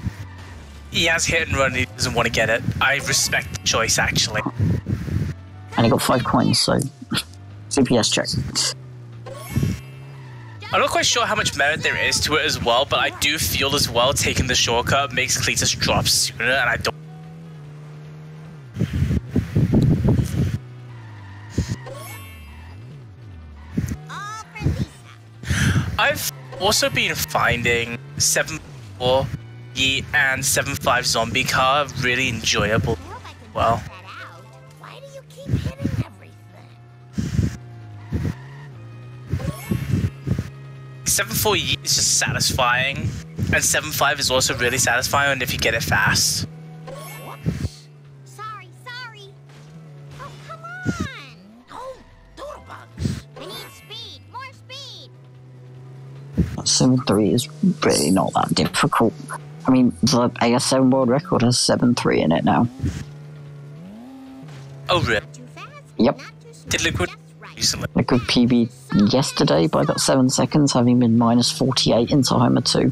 He has hit and run, he doesn't want to get it. I respect the choice, actually. And he got five coins, so [LAUGHS] CPS check. I'm not quite sure how much merit there is to it as well, but I do feel as well taking the shortcut makes Cletus drop sooner, and I don't. I've also been finding 7.4 Yeet and 7.5 Zombie Car really enjoyable. Well. 7.4 Yeet is just satisfying, and 7.5 is also really satisfying if you get it fast. Sorry, sorry. Oh, come on. Oh, doodlebugs. I need speed. More speed. Seven three is really not that difficult. I mean, the AS7 world record has seven three in it now. Oh, really? Yep. Not too slow. Did Liquid Recently? Liquid PB yesterday by about seven seconds, having been minus 48 into Homer 2.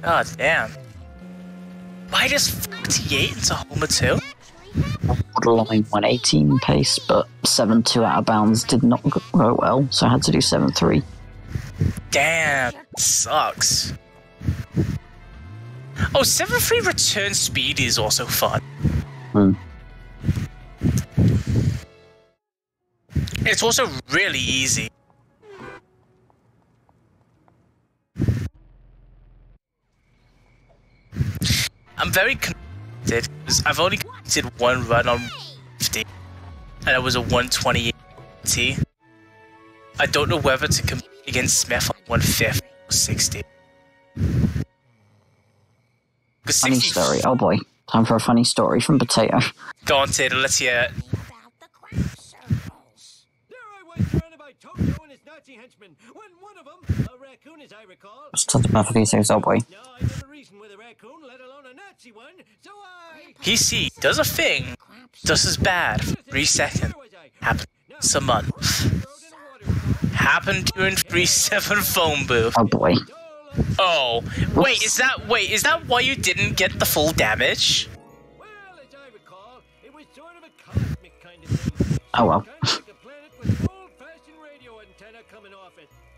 God damn. Why does 48 into Homer 2? Borderline 118 pace, but 7 2 out of bounds did not go well, so I had to do 7 3. Damn, sucks. Oh, 7-3 return speed is also fun. Hmm. It's also really easy. I'm very conflicted because I've only completed one run on 50, and it was a 128 T. I don't know whether to compete against Smith on 150 or 60. Funny story. Oh boy. Time for a funny story from Potato. Go on, Taylor, let's hear it. A raccoon, let alone a Nazi one, so I... PC does a thing, does his bad for three seconds. Where was I? Happened once a month. Thrown in a water. Happened during 3-7 phone booth. Oh boy. Oh, wait, is that wait, is that why you didn't get the full damage? Oh Well, as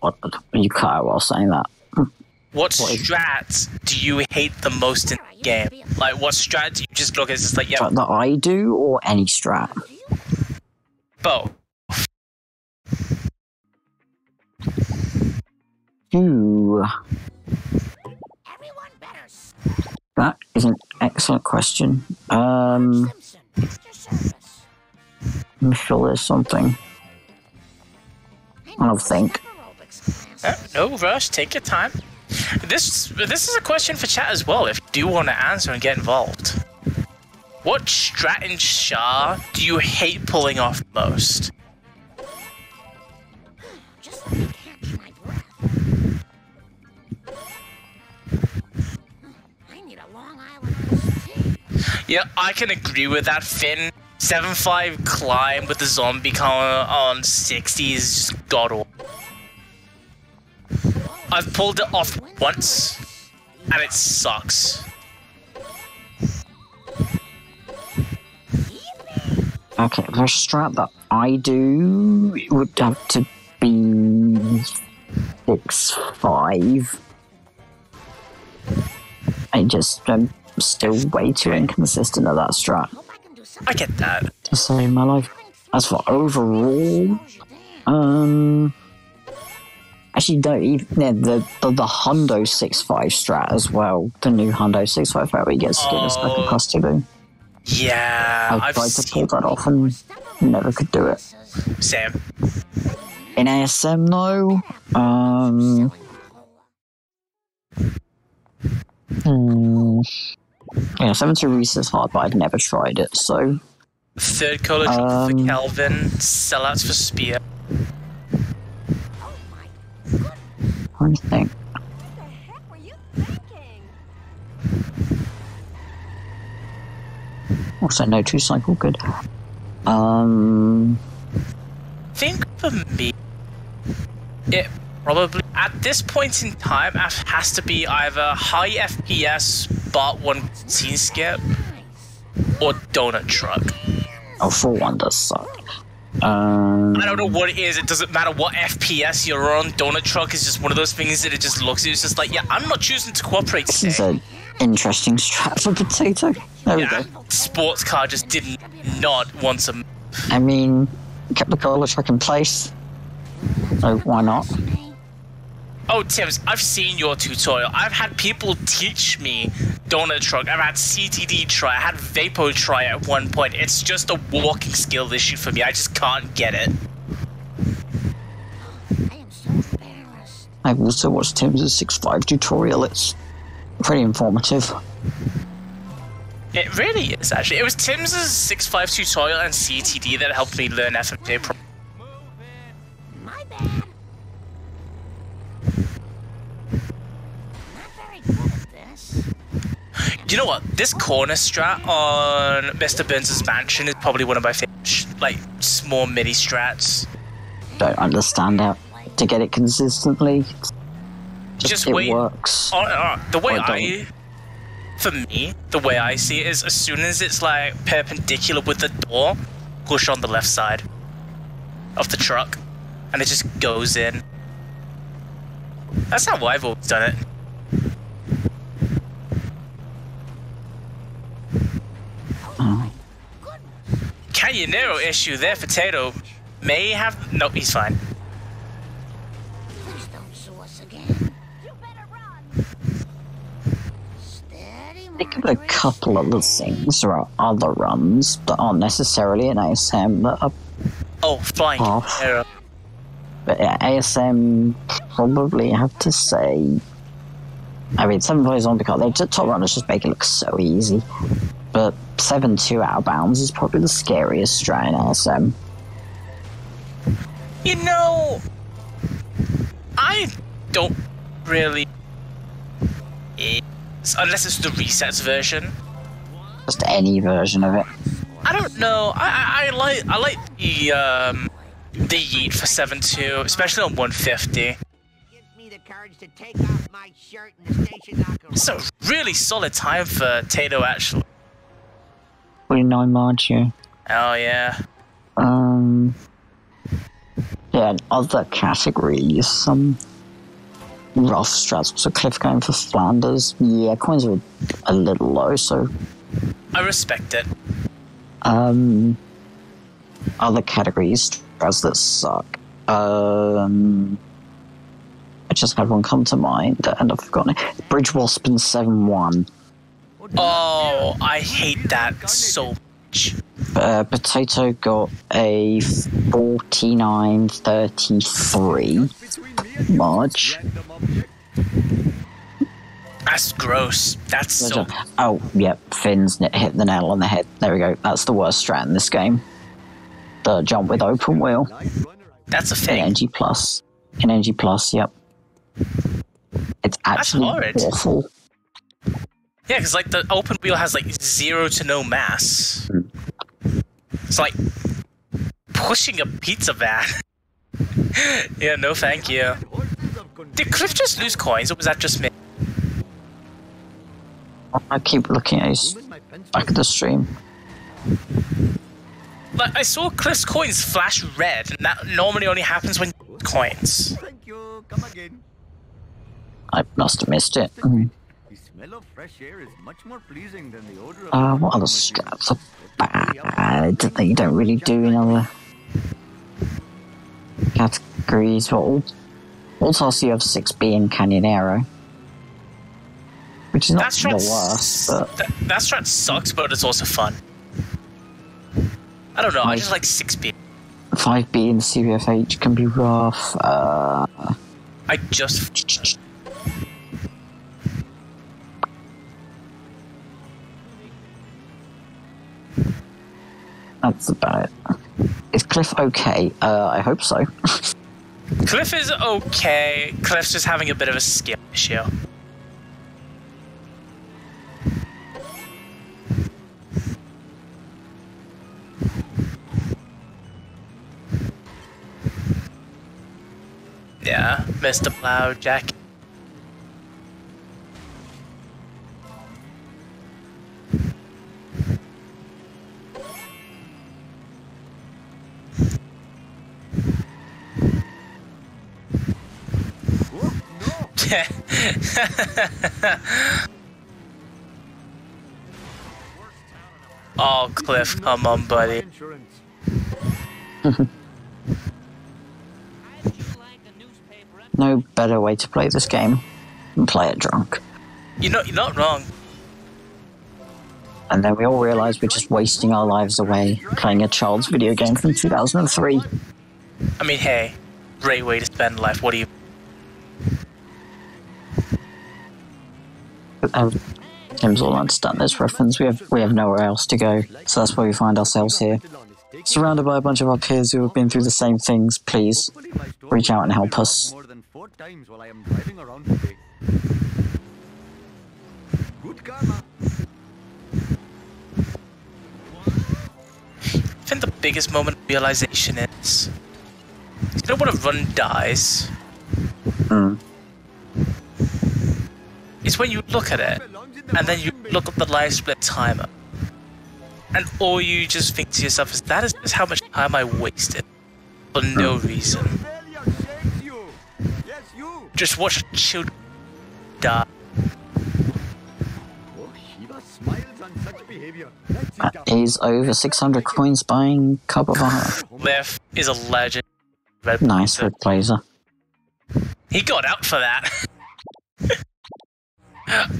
What? You cut while saying that. [LAUGHS] What What is- strats do you hate the most in the game? Like, what strat do you just look at? It's just like, yeah, Strat that I do or any strat? both. Ooh. Everyone better s- That is an excellent question. Um, Simpson. Extra service. I'm sure there's something. I I'll think. Uh, no rush, take your time. This this is a question for chat as well. If you do want to answer and get involved, what strat in Shah do you hate pulling off most? Yeah, I can agree with that. Finn seven five climb with the zombie counter on sixty is just god awful. I've pulled it off once, and it sucks. Okay, the strat that I do would have to be six five. I just am still way too inconsistent at that strat I can do I something. get that. to save my life. As for overall, um, actually don't even yeah, the the the Hundo six five strat as well. The new Hundo six five where we get skinners back Oh. across to do. Yeah, I I've tried to seen pull that off and never could do it. Sam. In ASM though, um, hmm, yeah, seven two Reese is hard, but I'd never tried it. So Third color drop for Um, Calvin. Sellouts for Spear. I think What the you thinking? also no two cycle good. Um, think for me, it probably at this point in time has to be either high FPS but one scene skip or donut truck. oh, full one does suck. Um, I don't know what it is. It doesn't matter what FPS you're on. Donut truck is just one of those things that it just looks. It's just like, yeah, I'm not choosing to cooperate this is an interesting strap for [LAUGHS] potato. There we Yeah, go. sports car just did not want to. I mean, kept the collar track in place. So why not? Oh, Tims, I've seen your tutorial. I've had people teach me donut truck. I've had CTD try. I had Vapo try at one point. It's just a walking skill issue for me. I just can't get it. I am so embarrassed. I've also watched Tim's six five tutorial. It's pretty informative. It really is, actually. It was Tim's 6.5 tutorial and CTD that helped me learn FMJ Pro. My bad. Not very good at this. You know what? This corner strat on Mr. Burns' mansion is probably one of my favorite, like, small mini strats. Don't understand how to get it consistently. Just it wait. works. Oh, uh, the way I, for me, the way I see it is as soon as it's like perpendicular with the door, push on the left side of the truck, and it just goes in. That's how I've always done it. Oh. Canyonero issue there, Potato may have. No, he's fine. Please don't sue us again. You better run. Steady, Think of a couple of the things or other runs that aren't necessarily an ASM that are Oh, flying Oh. Canyonero. But yeah, ASM probably have to say. I mean, seven plays on because they top runners just make it look so easy. But seven two out of bounds is probably the scariest strat in ASM. You know, I don't really. It's- unless it's the resets version. Just any version of it. I don't know. I, I, I like I like the um the yeet for seven two, especially on one fifty. Gives me the courage to take off my shirt in the station locker room. It's a really solid time for Tato actually. Twenty nine March, yeah. Oh yeah. Um. Yeah, other categories, some rough strats. So Cliff going for Flanders. Yeah, coins are a little low, so I respect it. Um, other categories strats that suck. Um, I just had one come to mind and I've forgotten it. Bridge Wasp and Seven One. Oh, I hate that so much. Uh, Potato got a forty-nine thirty-three. March. That's gross. That's so. Oh, yep. Finn's hit the nail on the head. There we go. That's the worst strat in this game. The jump with open wheel. That's a In thing. NG plus. NG plus, yep. It's actually awful. Yeah, because like the open wheel has like zero to no mass. It's like pushing a pizza van. [LAUGHS] yeah, no thank you. Did Cliff just lose coins, or was that just me? I keep looking at his back of the stream. Like I saw Cliff's coins flash red, and that normally only happens when coins. Thank you. Come again. I must have missed it. Mm. The smell of fresh air is much more pleasing than the odor of Uh, what other strats are bad that you don't really do in other [LAUGHS] categories? Well, all- also you have 6B in Canyonero. Which is not That the worst, but that, that strat sucks, but it's also fun. I don't know. I just like six B. 5B in CBFH can be rough. Uh, I just that's about it. Is Cliff okay? Uh, I hope so. [LAUGHS] Cliff is okay. Cliff's just having a bit of a skill issue. Yeah, Mr. Plow [LAUGHS] oh, Cliff, come on, buddy. No better way to play this game than play it drunk. You know, you're not wrong. And then we all realise we're just wasting our lives away playing a child's video game from 2003. I mean, hey, great way to spend life. What do you? Um, Tim's all understand this reference. We have we have nowhere else to go, so that's why we find ourselves here. Surrounded by a bunch of our peers who have been through the same things, please reach out and help us. I think the biggest moment of realization is you don't want to run dies. Mm. It's when you look at it and then you look at the life split timer. And all you just think to yourself is that is just how much time I wasted for no hmm. reason. Failure shakes you. Yes, you. Just watch children die. Oh, Shiva smiles on such behavior. That's That it. is over 600 coins buying Cup of Heart. Cliff is a legend. Red Nice Blazer. red blazer. He got out for that. [LAUGHS]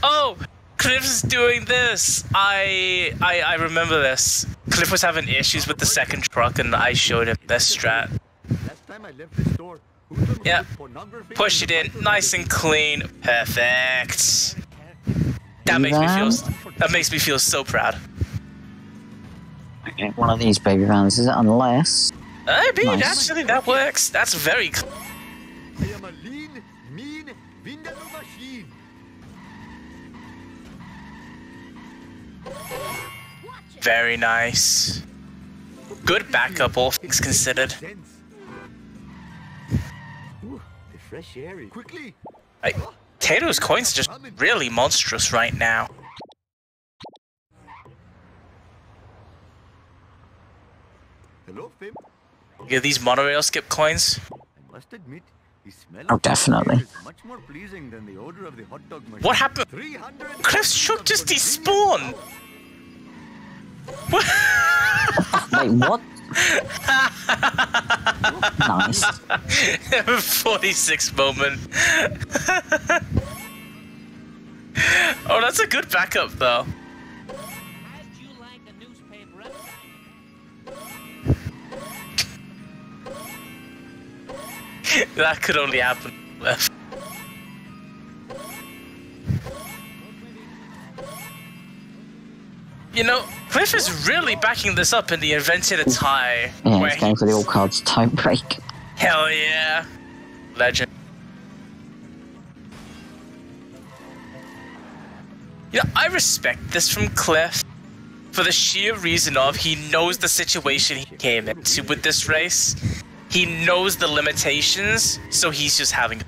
oh, Cliff's doing this. I, I I remember this. Cliff was having issues with the second truck, and I showed him this strat. Last time I left the store, Hoodlum Yeah. Push it in, nice and clean, perfect. That makes me feel. That makes me feel so proud. Okay, one of these baby vans is it? Unless. I mean, Nice. actually, that works. That's very. cl- Very nice. Good backup, all things considered. Fresh air. Quickly. Like, Tato's coins are just really monstrous right now. Hello, Fim. Yeah, these monorail skip coins. I must admit, Oh, definitely. much more pleasing than the odor of the hot dog machine. What happened? 300 Cliff's truck just despawned. What? [LAUGHS] Wait, what? nice. 46 moment. [LAUGHS] oh, that's a good backup, though. That could only happen. Cliff. You know, Cliff is really backing this up in the invented a tie. Yeah, he's going for the all cards tie break. Hell yeah. Legend. You know, I respect this from Cliff for the sheer reason of he knows the situation he came into with this race. He knows the limitations, so he's just having.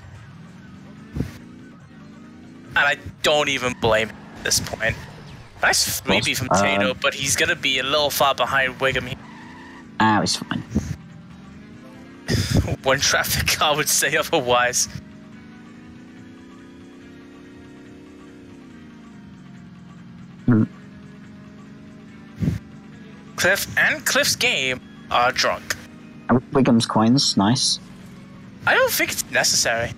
And I don't even blame him at this point. Nice freebie from Tato, but he's gonna be a little far behind Wiggum. here. Ah, it's fine. [LAUGHS] One traffic car would say otherwise. Hmm. Cliff and Cliff's game are drunk. Wiggum's coins, nice. I don't think it's necessary.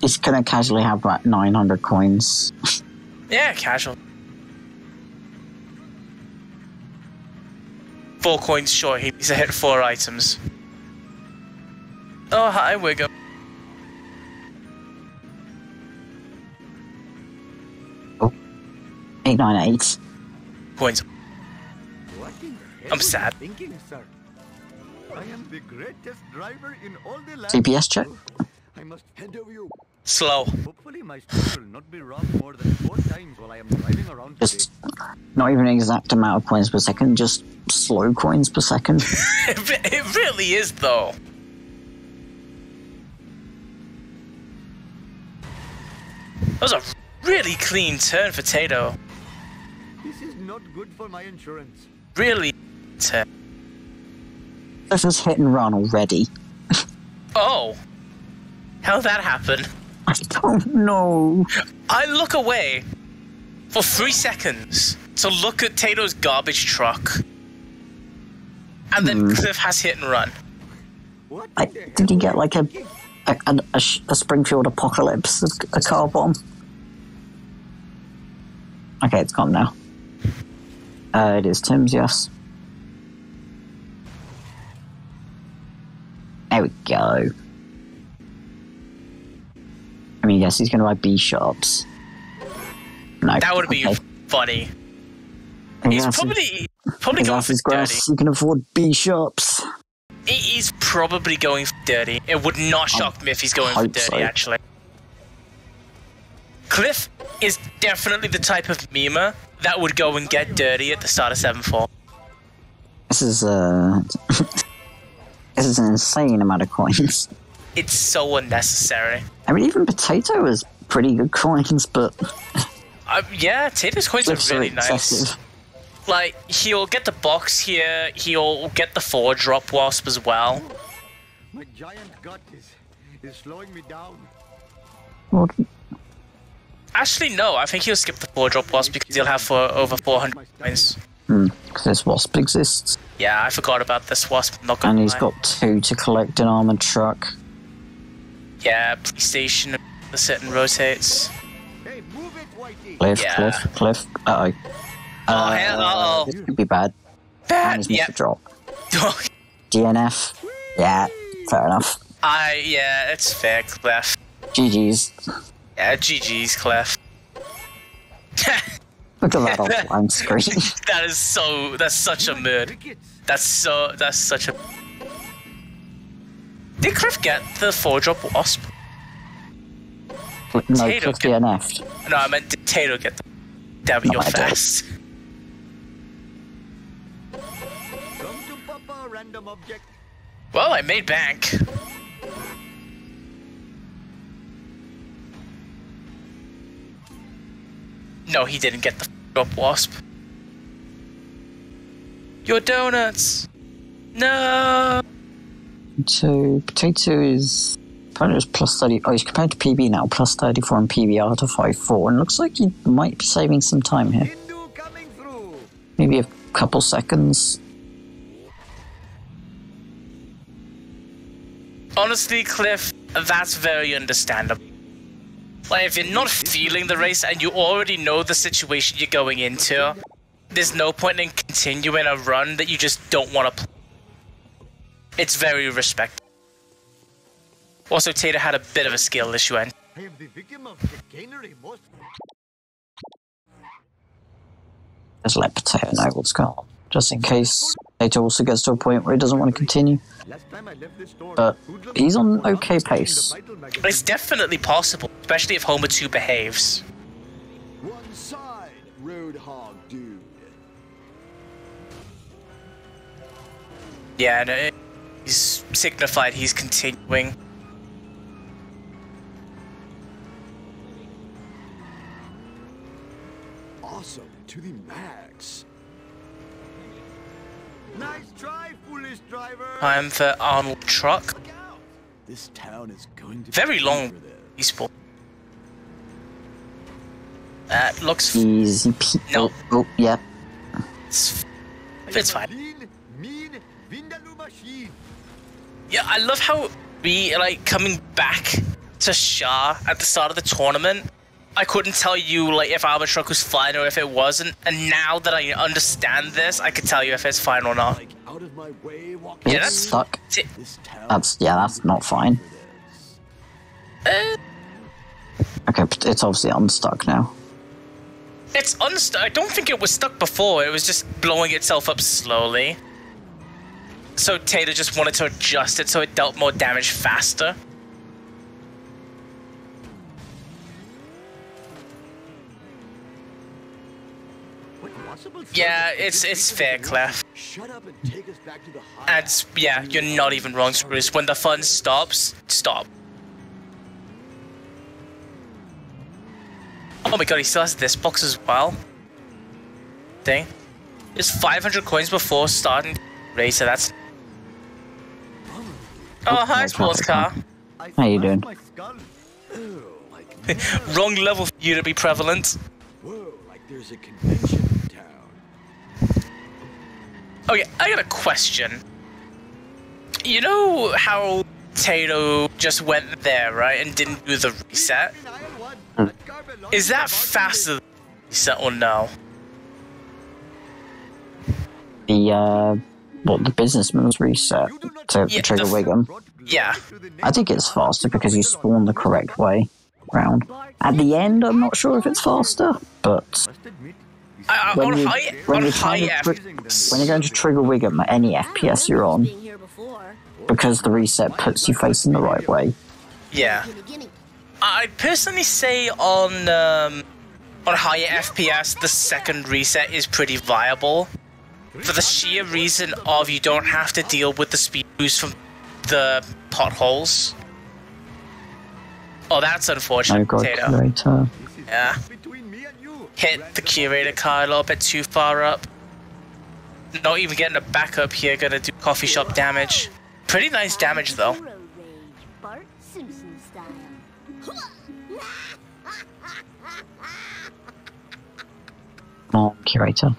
He's gonna casually have like 900 coins. Yeah, casual. Four coins short, he needs to hit four items. Oh, hi, Wiggum. Oh. 898. Coins. I'm sad. Thinking, sir? I am the greatest driver in all the land. CPS check. I must hand over you. Slow. Hopefully, my store will not be robbed more than four times while I am driving around today. Just not even an exact amount of coins per second, just slow coins per second. [LAUGHS] It, it really is, though. That was a really clean turn for Tato. This is not good for my insurance. Really turn. This is hit and run already. Oh. How'd that happen? I don't know. I look away for three seconds to look at Tato's garbage truck. And then Hmm. Cliff has hit and run. What I, in the did he get like a a, a, a, a Springfield apocalypse, a, a car bomb? Okay, it's gone now. Uh, it is Tim's, yes. There we go. I mean, yes, he's going to buy B shops. No, That would be funny. His He's ass is- probably probably going for is dirty. grass. He can afford B shops. He- He's probably going for dirty. It would not shock me if he's going for dirty, so. actually. Cliff is definitely the type of memer that would go and get dirty at the start of 7-4. This is uh, [LAUGHS] this is an insane amount of coins. It's so unnecessary. I mean, even potato is pretty good coins, but Uh, yeah, Tater's coins looks are so really nice. excessive. Like, he'll get the box here, he'll get the 4-drop wasp as well. My giant gut is, is slowing me down. Well, Actually, no, I think he'll skip the 4-drop wasp because he'll have for over 400 coins. Because this wasp exists, Yeah, I forgot about this wasp, I'm not gonna and he's lie. got two to collect an armored truck. Yeah, PlayStation, the sit and rotates. Hey, move it, Cliff, Yeah. Cliff, Cliff. Uh oh. Oh, hell, uh-oh. This could be bad. And Bad, he's missed yeah. drop. [LAUGHS] DNF. Yeah, fair enough. I, yeah, it's fair, Clef. GG's. Yeah, GG's, Clef. [LAUGHS] Look at that offline screen. [LAUGHS] that is so, that's such a mood. That's so, that's such a... Did Cliff get the 4-drop wasp? no, Potato Cliff can- DNF'd. No, I meant did Tato get the... Damn it, No, you're I fast. Come to Papa, random object. Well, I made bank. No, he didn't get the drop wasp. Your donuts. No. So potato is apparently it's plus thirty. Oh, he's compared to PB now, plus thirty-four and PBR to five-four, and looks like he might be saving some time here. Hindu coming through. Maybe a couple seconds. Honestly, Cliff, that's very understandable. Like, if you're not feeling the race and you already know the situation you're going into, there's no point in continuing a run that you just don't want to play. It's very respectable. Also, Tater had a bit of a skill issue, and I am the victim of chicanery most. Let potato know what's going on, just in case potato also gets to a point where he doesn't want to continue. Last time I left this store, But he's on okay pace. the vital magazine. it's definitely possible, especially if Homer 2 behaves. One side, Roadhog dude. Yeah, and uh, he's signified he's continuing. Awesome to the max. Nice try, foolish driver. Time for Armored Truck. This town is going to Very pay long for this. Peaceful. That looks. Easy peasy. No. Oh, oh yeah. It's, it's fine. Lean, mean, Vindaloo machine. Yeah, I love how we like coming back to Shah at the start of the tournament. I couldn't tell you like if Armor Truck was fine or if it wasn't, and now that I understand this, I could tell you if it's fine or not. Like out of my way, walk. Yeah, that's- stuck. T- This town. That's yeah, that's not fine. uh, Okay, but it's obviously unstuck now. It's unstuck. I don't think it was stuck before. It was just blowing itself up slowly. So Tater just wanted to adjust it so it dealt more damage faster. Yeah, it's it's fair, the Clef. Shut up and take us back to the high. And s- yeah, you're not even wrong, Spruce. When the fun stops, stop. Oh my god, he still has this box as well. Thing. It's 500 coins before starting race, so that's. Oh, hi, sports car. I How you doing? My skull. Like mad. Wrong level for you to be prevalent. Whoa, like there's a convention in town. Okay, I got a question. You know how Tato just went there, right, and didn't do the reset? In aisle one, that car belongs Is that faster than the reset or no? The uh, what the businessman's reset You do not to Yeah, trigger Wiggum. Yeah. glory to the I think it's faster because you spawn the correct way round. At the end, I'm not sure if it's faster, but Must admit, you I, I, When on you- high, when on you're high F, tri- when you're going to trigger Wiggum at any FPS you're on, Being here before. because the reset puts you facing the right way. yeah. Gimme, gimme. I'd personally say on um, on higher FPS, the second reset is pretty viable. For the sheer reason of you don't have to deal with the speed boost from the potholes. Oh, that's Oh unfortunate, god, Potato. curator. Yeah. Hit the curator car a little bit too far up. Not even getting a backup here, gonna do coffee shop damage. Pretty nice damage though. Road rage, Bart Simpson style. Oh, curator.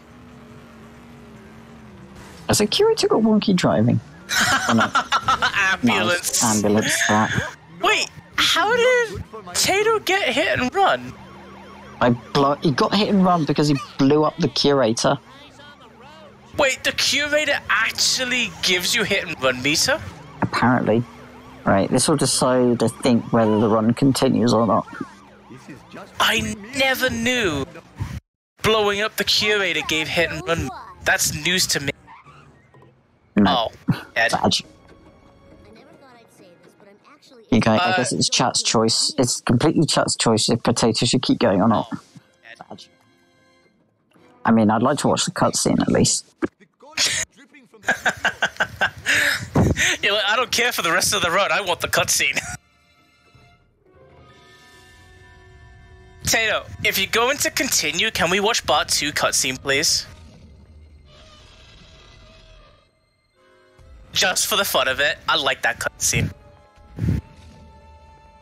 Has a curator got wonky driving? [LAUGHS] Ambulance. Nice. Ambulance. That. Wait, how did Tato get hit and run? I blow. He got hit and run because he blew up the curator. Wait, the curator actually gives you hit and run meter? Apparently. Right. This will decide, I think, whether the run continues or not. This is just I between me and never knew blowing up the curator gave hit and run. That's news to me. No. Oh, Ed. You go, I Uh, guess it's chat's choice. It's completely chat's choice if potato should keep going or not. I mean, I'd like to watch the cutscene at least. The gold is dripping from the You're like, I don't care for the rest of the run. I want the cutscene. [LAUGHS] Tato, if you're going to continue, can we watch part two cutscene, please? Just for the fun of it, I like that cutscene.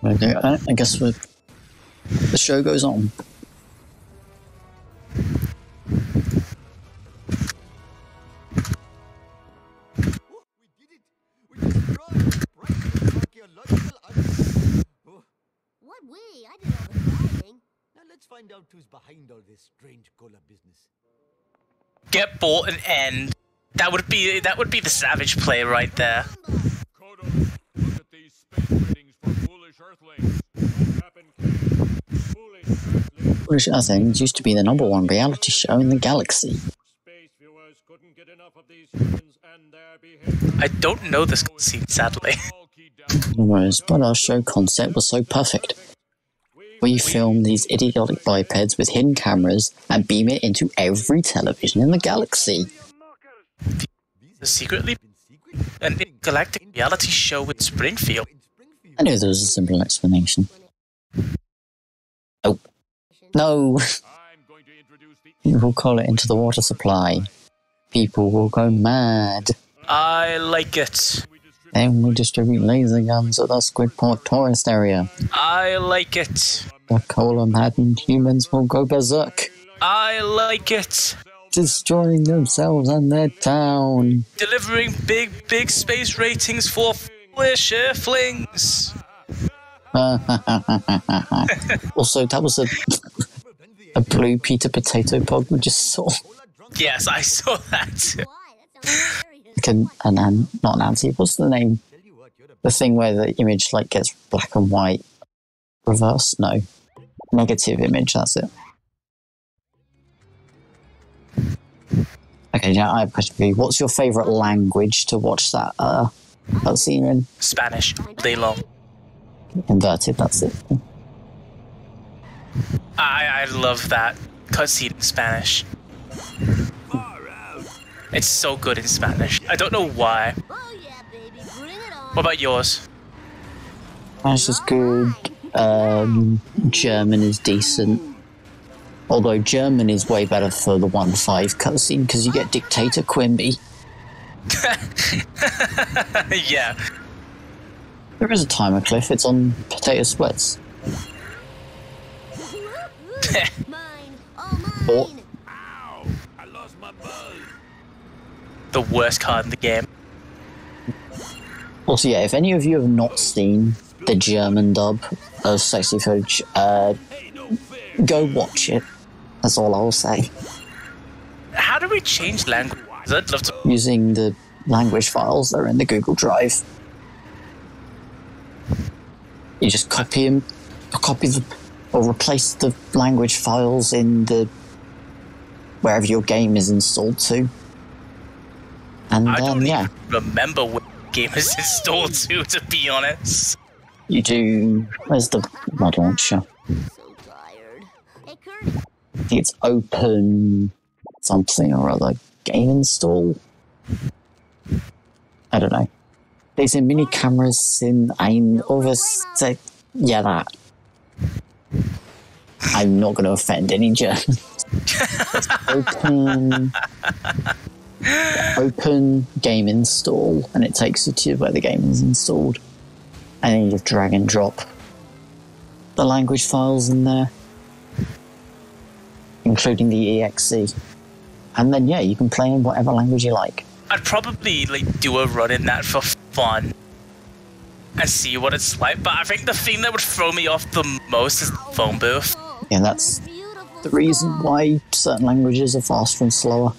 Okay, I I guess we the show goes on. We did it! We destroyed priceless archaeological items. What we? I did all the driving. now let's find out who's behind all this strange cola business. Get bought and end. That would be that would be the savage play right there. British Earthlings used to be the number one reality show in the galaxy. Space viewers couldn't get enough of these humans and their behavior. I don't know this cutscene, sadly. All keyed down. [LAUGHS] Whereas, but our show concept was so perfect. We film these idiotic bipeds with hidden cameras and beam it into every television in the galaxy. The secretly an galactic reality show in Springfield. I knew there was a simple explanation. Oh. No, I'm going to introduce the we'll call it into the water supply. People will go mad. I like it. Then we distribute laser guns at the Squidport tourist area. I like it. The cola maddened humans will go berserk, I like it. destroying themselves and their town. Delivering big, big space ratings for foolish earthlings. [LAUGHS] also, that was a, a blue Peter Potato Pod we just saw. Yes, I saw that. Why? That sounds hilarious. Like an, an, an, not Nancy, what's the name? Tell you what, you're a The thing where the image like gets black and white. Reverse? No. Negative image, that's it. Okay, now I have a question for you. What's your favourite language to watch that uh that scene in? Spanish, all day long. Inverted, that's it. that's I, I love that cutscene in Spanish. It's so good in Spanish. I don't know why. Yeah, baby, bring it on. What about yours? Spanish is good. Um, German is decent. Although German is way better for the 1-5 cutscene because you get Dictator Quimby. [LAUGHS] yeah. There is a timer, Cliff. It's on Potato splits. Mine. Oh. Ow! I lost my. The worst card in the game. Also, yeah, if any of you have not seen the German dub of Sexy Footage, uh, go watch it. That's all I'll say. How do we change language? I'd love to. Using the language files that are in the Google Drive. You just copy them, copy the, or replace the language files in the wherever your game is installed to. And I um, don't yeah, even remember what game is installed to, to be honest. you do. Where's the mod launcher? So tired. Hey, I think it's open something or other game install. I don't know. There's a mini cameras in ein se- yeah that. I'm not going to offend any Germans. Open open game install and it takes you to where the game is installed. And then you just drag and drop the language files in there, including the exe. And then, yeah, you can play in whatever language you like. I'd probably like do a run in that for fun and see what it's like. But I think the thing that would throw me off the most is the phone booth. Yeah, that's the reason why certain languages are faster and slower.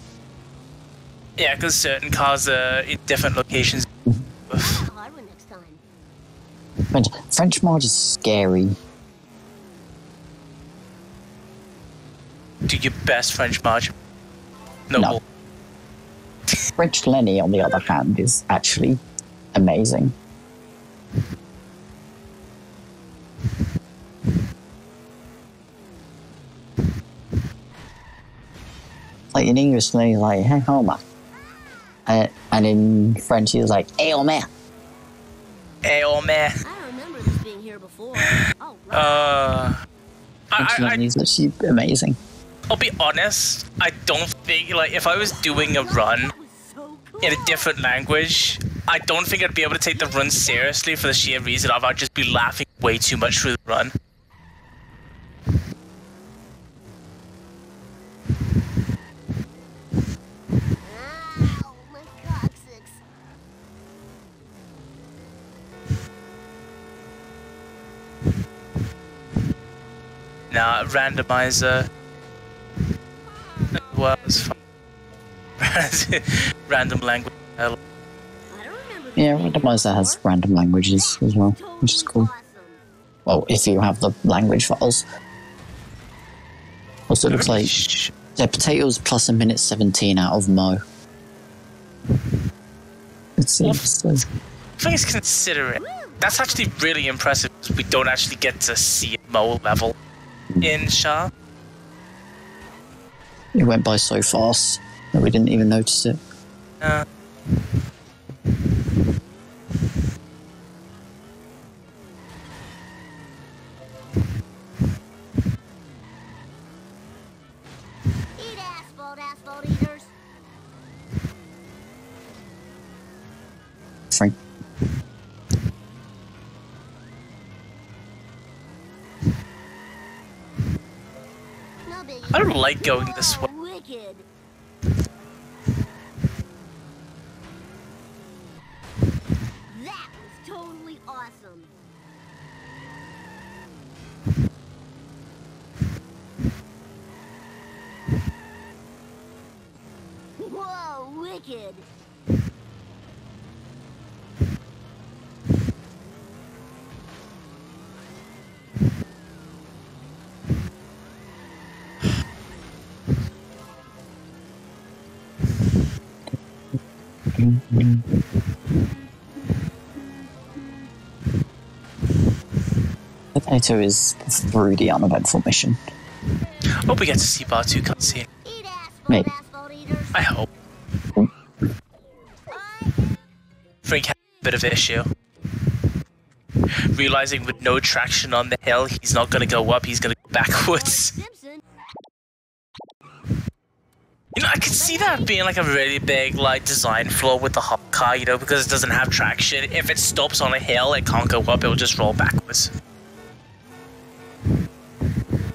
Yeah, because certain cars are in different locations. Hard one next time. French, French mod is scary. Do your best French march. No. No. French Lenny, on the other hand, is actually amazing. Like in English, Lenny's like, hey, Homer. Uh, and in French, he's like, hey, Homer. Hey, oh man. I don't remember this being here before. Oh, right. Uh, French I, I, Lenny is actually amazing. I'll be honest. I don't think like if I was doing a run in a different language, I don't think I'd be able to take the run seriously for the sheer reason of I'd just be laughing way too much through the run. Nah, randomizer. Well. [LAUGHS] Random language. I don't remember Yeah, Randomizer has random languages as well, which is cool. Well, if you have the language files. Also, it looks like yeah, potatoes plus a minute 17 out of Mo. It seems so. Please consider it. That's actually really impressive. We don't actually get to see Mo level in Shah. It went by so fast that we didn't even notice it. Uh, I don't like going this way. Wicked. That was totally awesome. Whoa, wicked. Potato is through the uneventful mission. Hope we get to see Bar 2 cutscene. Maybe. I hope. Frank had a bit of an issue. Realizing with no traction on the hill, he's not gonna go up, he's gonna go backwards. You know, I could see that being like a really big like design flaw with the hop car, you know, because it doesn't have traction. If it stops on a hill, it can't go up, it'll just roll backwards.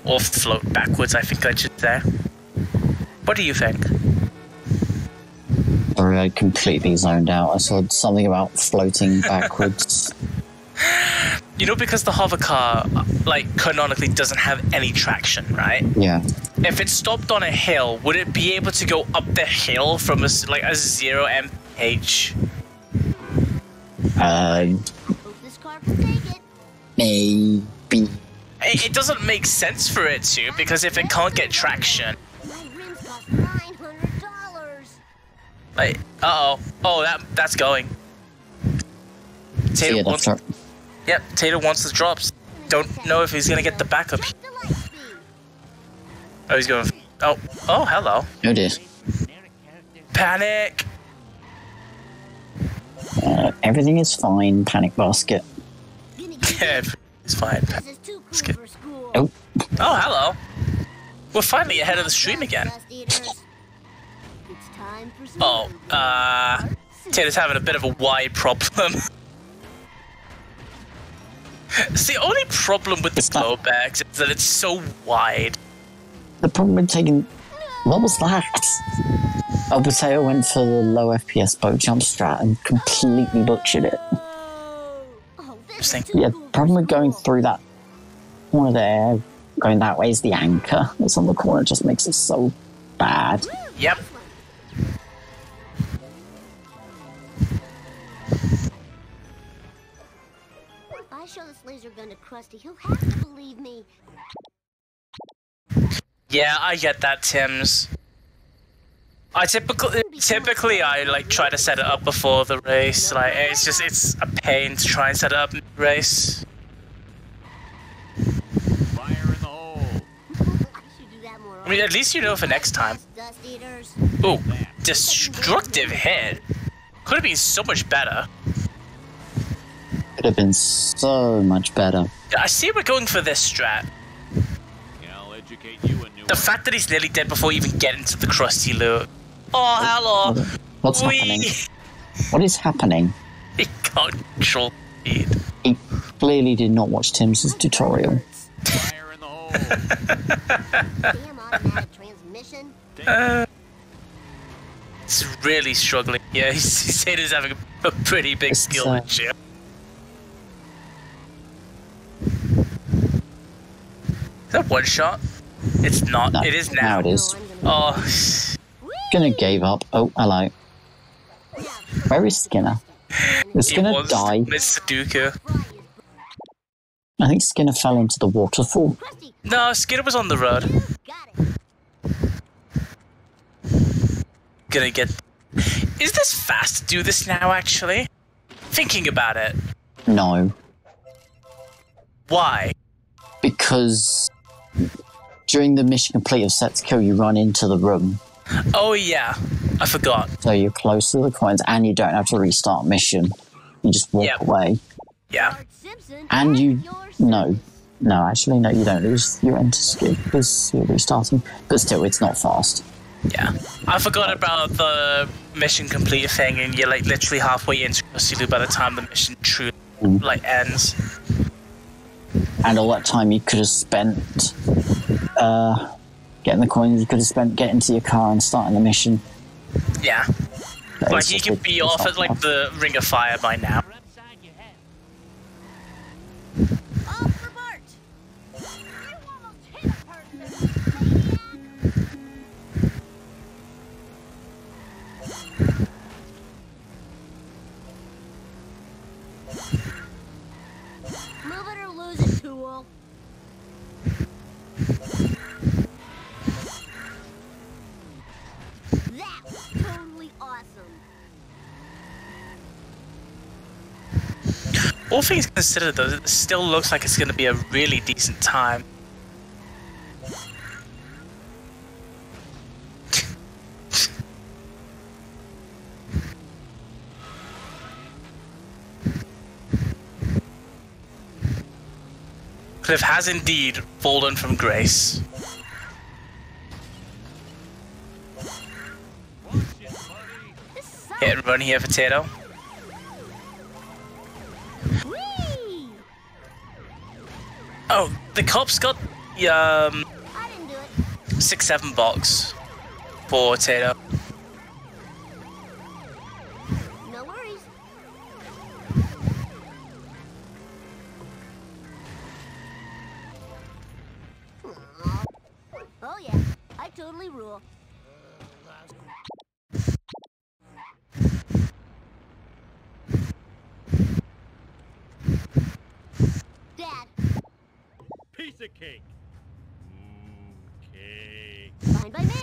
Or float backwards, I think I should say. What do you think? Sorry, I completely zoned out. I saw something about floating [LAUGHS] backwards. You know, because the hover car, like, canonically doesn't have any traction, right? yeah. If it stopped on a hill, would it be able to go up the hill from a, s- like, a zero mph? Uh, Hope this car can take it. maybe. It, it doesn't make sense for it to, because if it can't get traction, My rims cost nine hundred dollars. like, uh oh, oh that that's going. So Tato wants, yep, Tato wants the drops. Don't know if he's gonna get the backup. Oh, he's going. Oh, oh, hello. Oh dear. Panic. Uh, everything is fine, Panic Basket. [LAUGHS] Yeah, it's fine. This is too cool Skip. for school. Oh, Oh, hello. We're finally ahead of the stream again. Dust eaters. It's time for some Oh, uh, Taylor's having a bit of a wide problem. [LAUGHS] it's the only problem with the bags is that it's so wide. The problem with taking. What was that? Oh, Potato went for the low FPS boat jump strat and completely butchered it. This is Interesting. too Yeah, cool for problem with going through that corner there, going that way is the anchor that's on the corner. Just makes it so bad. Yep. If I show this laser gun to Krusty, he'll have to believe me. Yeah, I get that, Tim's. I typically, typically, I like try to set it up before the race. Like, it's just, it's a pain to try and set it up in the race. Fire in the hole. I should do that more I mean, at least you know for next time. Dust. Ooh, destructive hit. Could have been so much better. Could have been so much better. I see we're going for this strat. I'll educate you a new The fact that he's nearly dead before you even get into the crusty loot. Oh, hello. What's happening? What is happening? He can't control speed. He clearly did not watch Tim's tutorial. fire in the hole. [LAUGHS] Damn automatic transmission. Uh, he's really struggling. Yeah, [LAUGHS] he's, he's saying he's having a, a pretty big It's, skill uh, issue. Is that one shot? It's not. No, it is now now. it is. Oh, [SIGHS] Gonna gave up. Oh, hello. Where is Skinner? Is Skinner die? Miss Sudoku. I think Skinner fell into the waterfall. No, Skinner was on the road. Gonna get. Is this fast to do this now? Actually, thinking about it, No, why? because during the mission complete of set to kill, you run into the room, Oh yeah, I forgot. so you're close to the coins, and you don't have to restart mission. You just walk Yep. away, Yeah. And you no, no, actually no, you don't lose your enter skill because you're restarting. But still, it's not fast. Yeah, I forgot about the mission complete thing, and you're like literally halfway into Krusty Loop by the time the mission truly Mm. like ends. And all that time you could have spent uh, getting the coins. You could have spent getting to your car and starting the mission. Yeah, But like you could be off at like the Ring of Fire by now. All things considered, though, it still looks like it's going to be a really decent time. Cliff has indeed fallen from grace. Hit and run here, potato. Oh, the cops got um six seven box for potato. No worries. Oh yeah, I totally rule. Fine by me.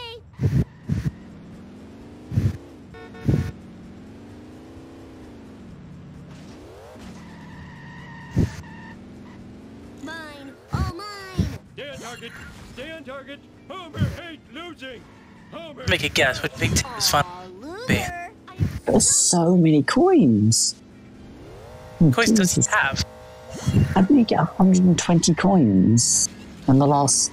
Mine, all mine. Dear target. Stay on target. Homer hates losing. Homer. Make a guess. What do you think Taylor's final? Be. There's so many coins. Oh, Coins does he have? How did he get 120 coins in the last?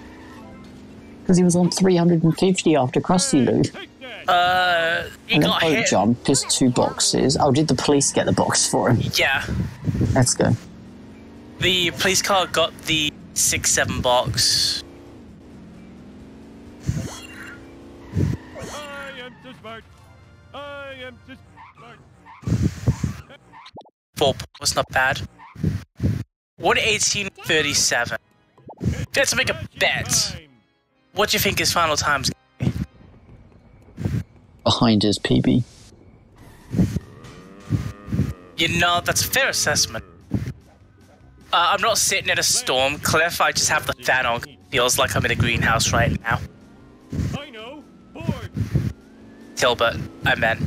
Because he was on 350 after Krusty Lou. Uh, he And then got boat hit. jump is two boxes. Oh, did the police get the box for him? Yeah, Let's go. the police car got the six seven box. I am too smart. I am too smart. Four was not bad. One eighteen thirty seven. Let's make a bet. What do you think his final time's? Behind his PB. You know, that's a fair assessment. Uh, I'm not sitting in a storm cliff. I just have the fan on. Feels like I'm in a greenhouse right now. I know. Board. Tilbert, I meant.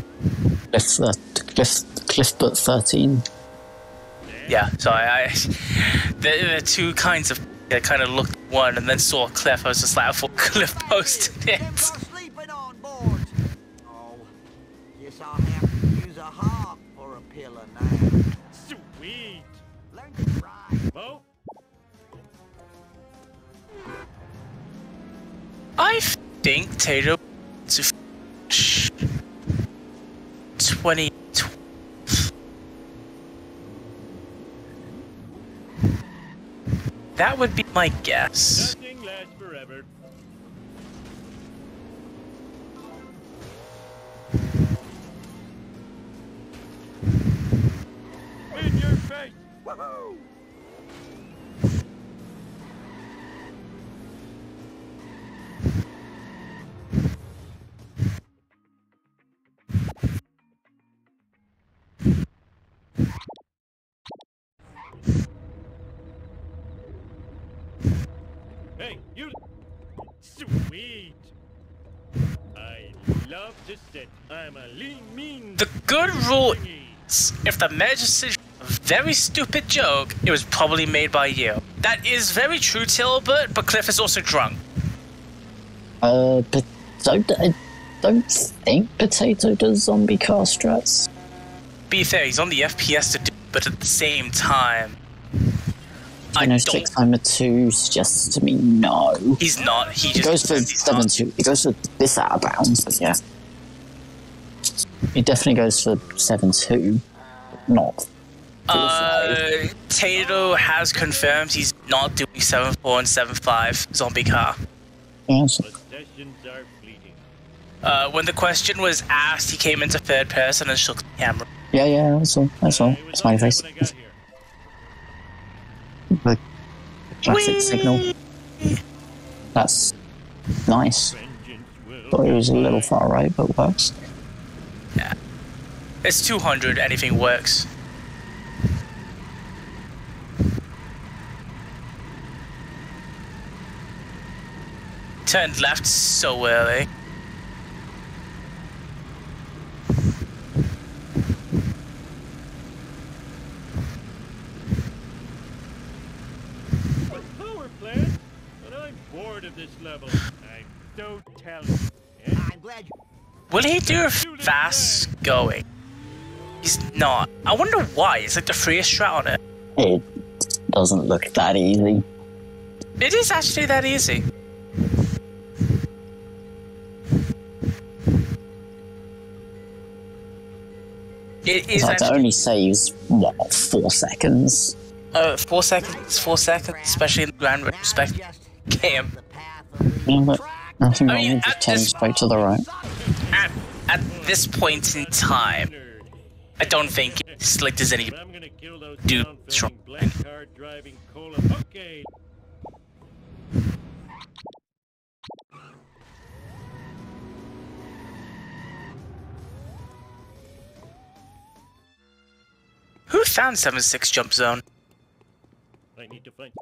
Cliff, uh, Cliff, Cliffbert 13. Yeah, so I, I [LAUGHS] are two kinds of. I kind of looked at one and then saw a cliff. I was just like, I thought [LAUGHS] cliff posted Hey, it. Timber sleeping on board. Oh, guess I'll have to use a hog for a pillow now. Sweet. Learn to drive. Well, I think Tato to finish 20. That would be my guess. The good rule is if the message is a very stupid joke, it was probably made by you. That is very true, Tilbert, but Cliff is also drunk. Uh, but don't, I don't think Potato does zombie car strats. Be fair, he's on the FPS to do, but at the same time, I know timer 2 suggests to me no. He's not. He It goes for 7 2. It goes for this out of bounds, but yeah. It definitely goes for 7 2. Not. Uh, Tato has confirmed he's not doing 7-4 and 7-5 zombie car. Yeah, so Possessions are fleeting. Uh, when the question was asked, he came into third person and shook the camera. yeah, yeah, that's all. That's all. I was Smiley on face. when I got here. The classic Whee! signal. That's nice. Vengeance Thought it was a little far right, but works. Yeah. It's 200, anything works. Turned left so early. Power plant? But I'm bored of this level. I'm so talented. Eh? I'm glad you. Will he do a fast going? He's not. I wonder why. It's like the freest strat on it. It doesn't look that easy. It is actually that easy. It is Like, it actually only saves, what, four seconds? uh, four seconds, four seconds, especially in the grand respect game. The path of Yeah, nothing I wrong mean, with just at turning straight to the right. At, at this point in time, I don't think it's like there's any. But I'm gonna kill those Dude, strong. filming black car driving cola. Okay. Who found 7-6 jump zone? I need to find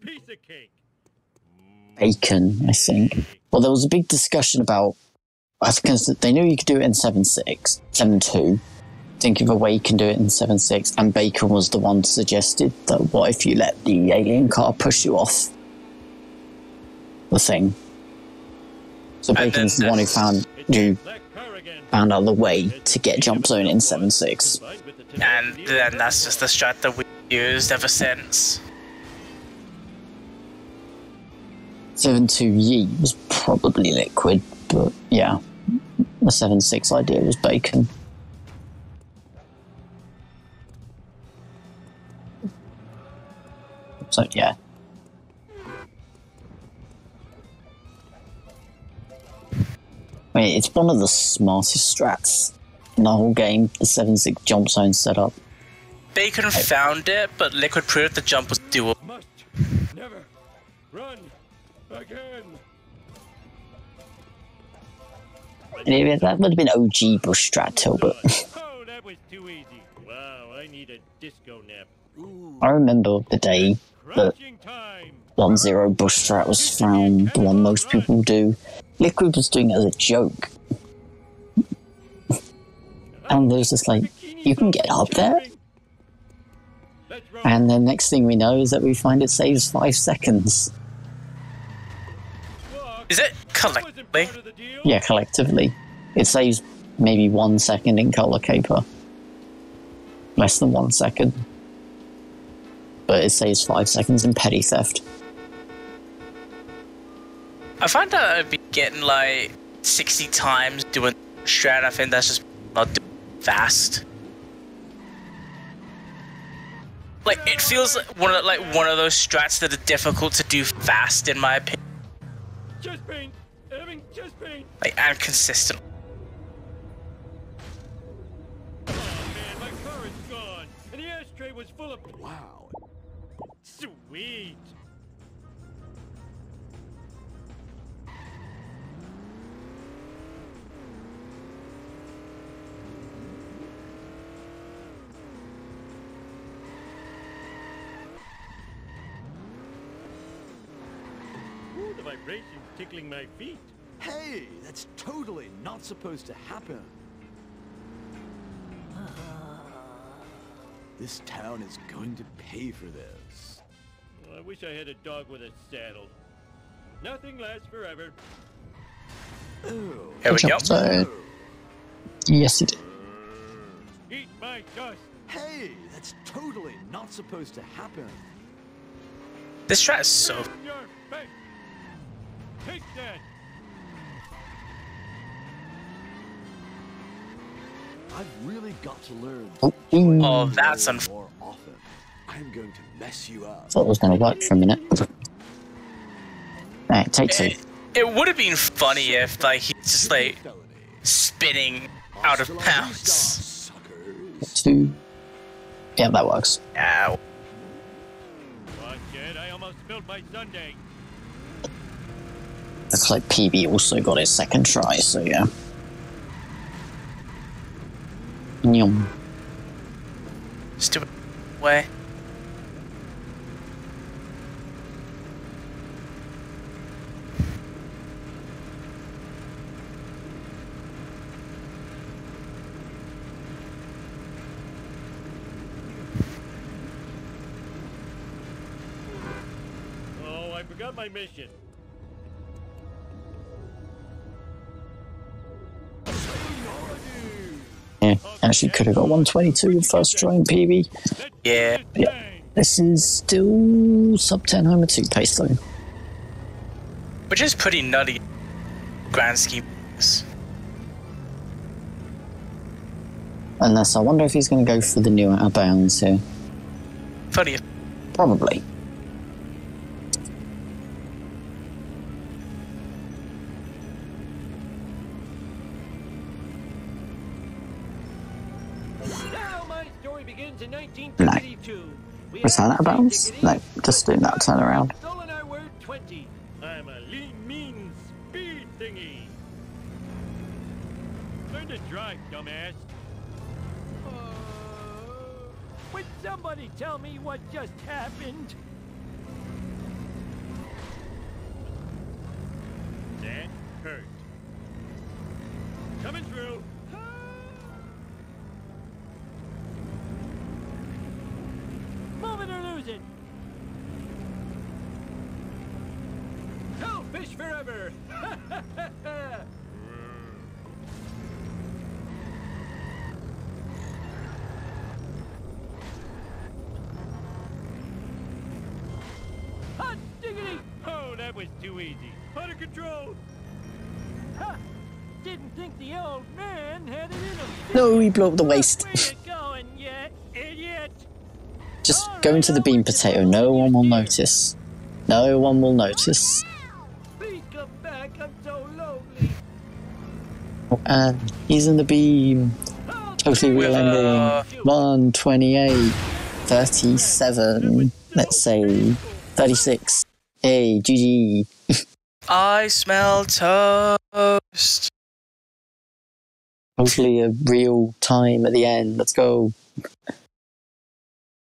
piece of cake. Bacon, I think. Well, there was a big discussion about. I think they knew you could do it in 7.6, 7.2. Think of a way you can do it in 7.6, and Bacon was the one suggested that what if you let the alien car push you off? the thing. So Bacon's the one who found who That car again. found out the way to get jump zone in seven six. Combined with the tenacity And then that's just the strat that we used ever since. Seven two Yi was probably liquid, but yeah, the seven six idea was Bacon. So yeah. I mean, it's one of the smartest strats in the whole game. The seven six jump zone setup. Bacon found it, but Liquid proved the jump was doable. Must never run again. That would have been OG bush strat Tilbert. [LAUGHS] oh, that was too easy. Wow, I need a disco nap. I remember the day that Crunching time. one zero bush strat was found, the one most people do. Liquid was doing it as a joke. And there's just like, you can get up there? And the next thing we know is that we find it saves five seconds. Is it collectively? part of the deal. Yeah, collectively. It saves maybe one second in color caper. Less than one second. But it saves five seconds in petty theft. I find that I'd be getting like 60 times doing strat. I think that's just not doing fast. Like it feels like one of like one of those strats that are difficult to do fast in my opinion. Chest pain. Having chest pain. Like and consistent. Oh man, my car is gone, and the ashtray was full of. Wow. Sweet. Tickling my feet. Hey, that's totally not supposed to happen. Uh-huh. This town is going to pay for this. I wish I had a dog with a saddle. Nothing lasts forever. Oh. Here we go. So, yes, it did. Eat my dust. Hey, that's totally not supposed to happen. This strat is so In your face. Take that. I've really got to learn. Oh. Mm. Oh, that's unf- more often. I'm going to mess you up. thought it was going to work for a minute. Alright, take two. It, it would have been funny if like he's just like Felony. spinning out of Hasta bounds. Two. Yeah, that works. Ow. Watch it, I almost spilled my sundae. Looks like PB also got his second try, so yeah. Yum. stupid way. Oh, I forgot my mission. Yeah, actually could have got 122 with first try in PB. Yeah. this Yeah. This is still sub 10 Homer 2 pace though. Which is pretty nutty. Grand scheme. Unless I wonder if he's going to go for the new out of bounds here. Funny. Probably. My story begins in 1952. We Was that have out of bounds? diggity, No, just doing that turnaround. Stolen our word 20. I'm a lean, mean speed thingy. Learn to drive, dumbass. Uh, would somebody tell me what just happened? Control. Ha! Didn't think the old man had it in him. No, he blew up the waist. Going, idiot? Just oh, go into the bean potato. No one will notice. No one will notice. Please come back. I'm so lonely. And he's in the beam. Totally real ending. 128, 37, let's say 36. Hey, GG. [LAUGHS] I smell toast. Hopefully a real time at the end. Let's go.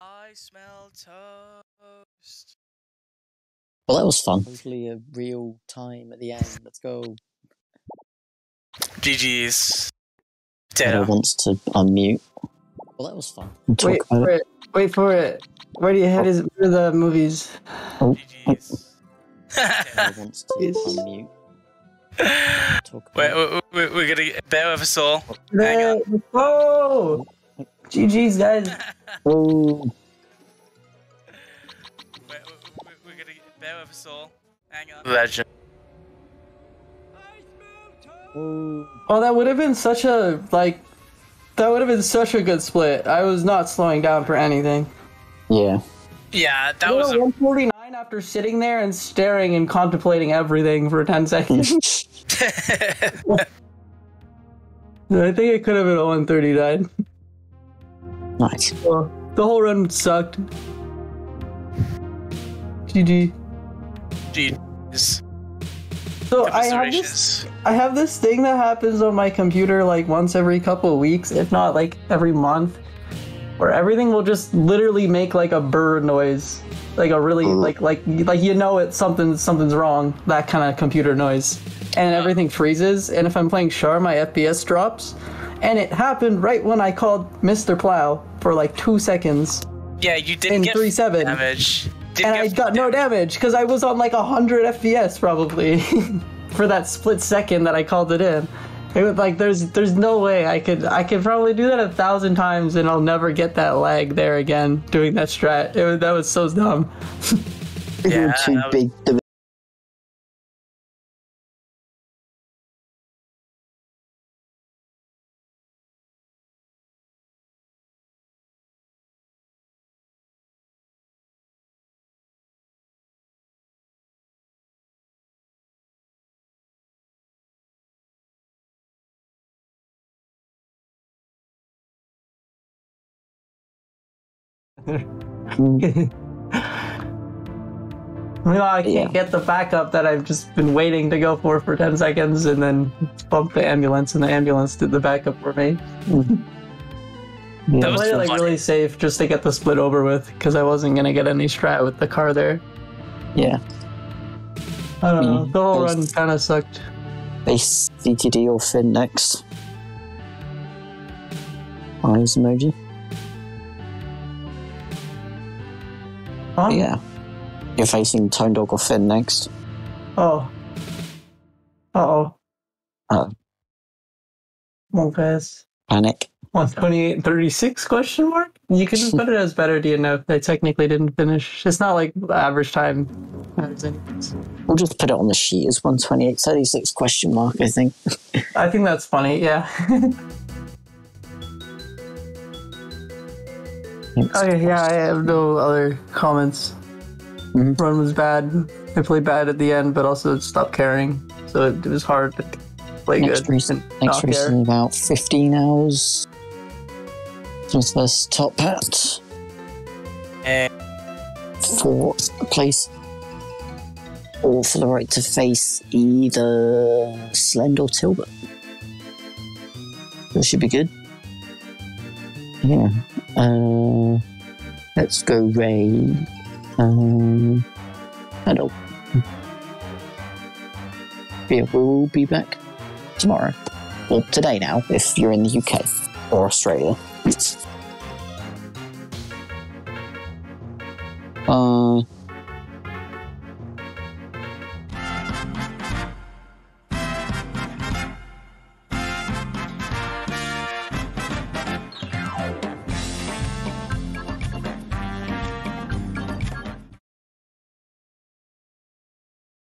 I smell toast. Well, that was fun. Hopefully a real time at the end. Let's go. GG's. Taylor Ditto. wants to unmute. Well, that was fun. Wait for it. it. Wait for it. Where do you head? Oh. Is where are the movies? Oh, oh. GG's. [LAUGHS] Taylor wants to Yes. unmute. Talk about Wait, it. we, we, we're gonna bear with us all. Hang There- Oh, GG's guys. [LAUGHS] Oh, Wait, we, we, we're gonna bear with us all. Hang on. Legend. oh. Oh, that would have been such a like. That would have been such a good split. I was not slowing down for anything. Yeah. Yeah, that You was know, a 149 after sitting there and staring and contemplating everything for 10 seconds. [LAUGHS] [LAUGHS] I think it could have been a 139. nice. Well, the whole run sucked. GG. Jeez. So I have this I have this thing that happens on my computer like once every couple of weeks, if not like every month, where everything will just literally make like a bird noise, like a really mm. like like like you know it something something's wrong. That kind of computer noise, and everything freezes. And if I'm playing Char, my FPS drops. And it happened right when I called Mr. Plow for like two seconds, Yeah, you didn't in get 3-7. damage. Didn't and I get got no damage because I was on like 100 FPS probably [LAUGHS] for that split second that I called it in. It was like there's there's no way I could I could probably do that a thousand times and I'll never get that lag there again doing that strat. It was, that was so dumb. [LAUGHS] Yeah, too that was- big. The [LAUGHS] You know, I can't Yeah. get the backup that I've just been waiting to go for for 10 seconds and then bump the ambulance and the ambulance did the backup for me. That I was played like funny. really safe just to get the split over with because I wasn't gonna get any strat with the car there. yeah. I don't know. Mm, The whole those- run kind of sucked. Base CTD or Finn next. Eyes emoji. Huh? Yeah. You're facing Tone Dog or Finn next. Oh. Uh oh. Uh, Okay. panic. 128 and 36 question mark? You can just put it as better do you know? They technically didn't finish. It's not like average time matters anyways. We'll just put it on the sheet as 128, 36 question mark, I think. I think that's funny, yeah. [LAUGHS] okay, yeah, I have no other comments. Mhm. Run was bad. I played bad at the end, but also stopped caring. So it, it was hard to play Next good. race, and next not race in about 15 hours. Smith versus Top Hat. Eh, Fourth place. All for the right to face either Slend or Tilbert. That should be good. Yeah. Uh, let's go Ray. Um, hello. Yeah, we'll be back tomorrow. Well, today now, if you're in the UK or Australia. Uh,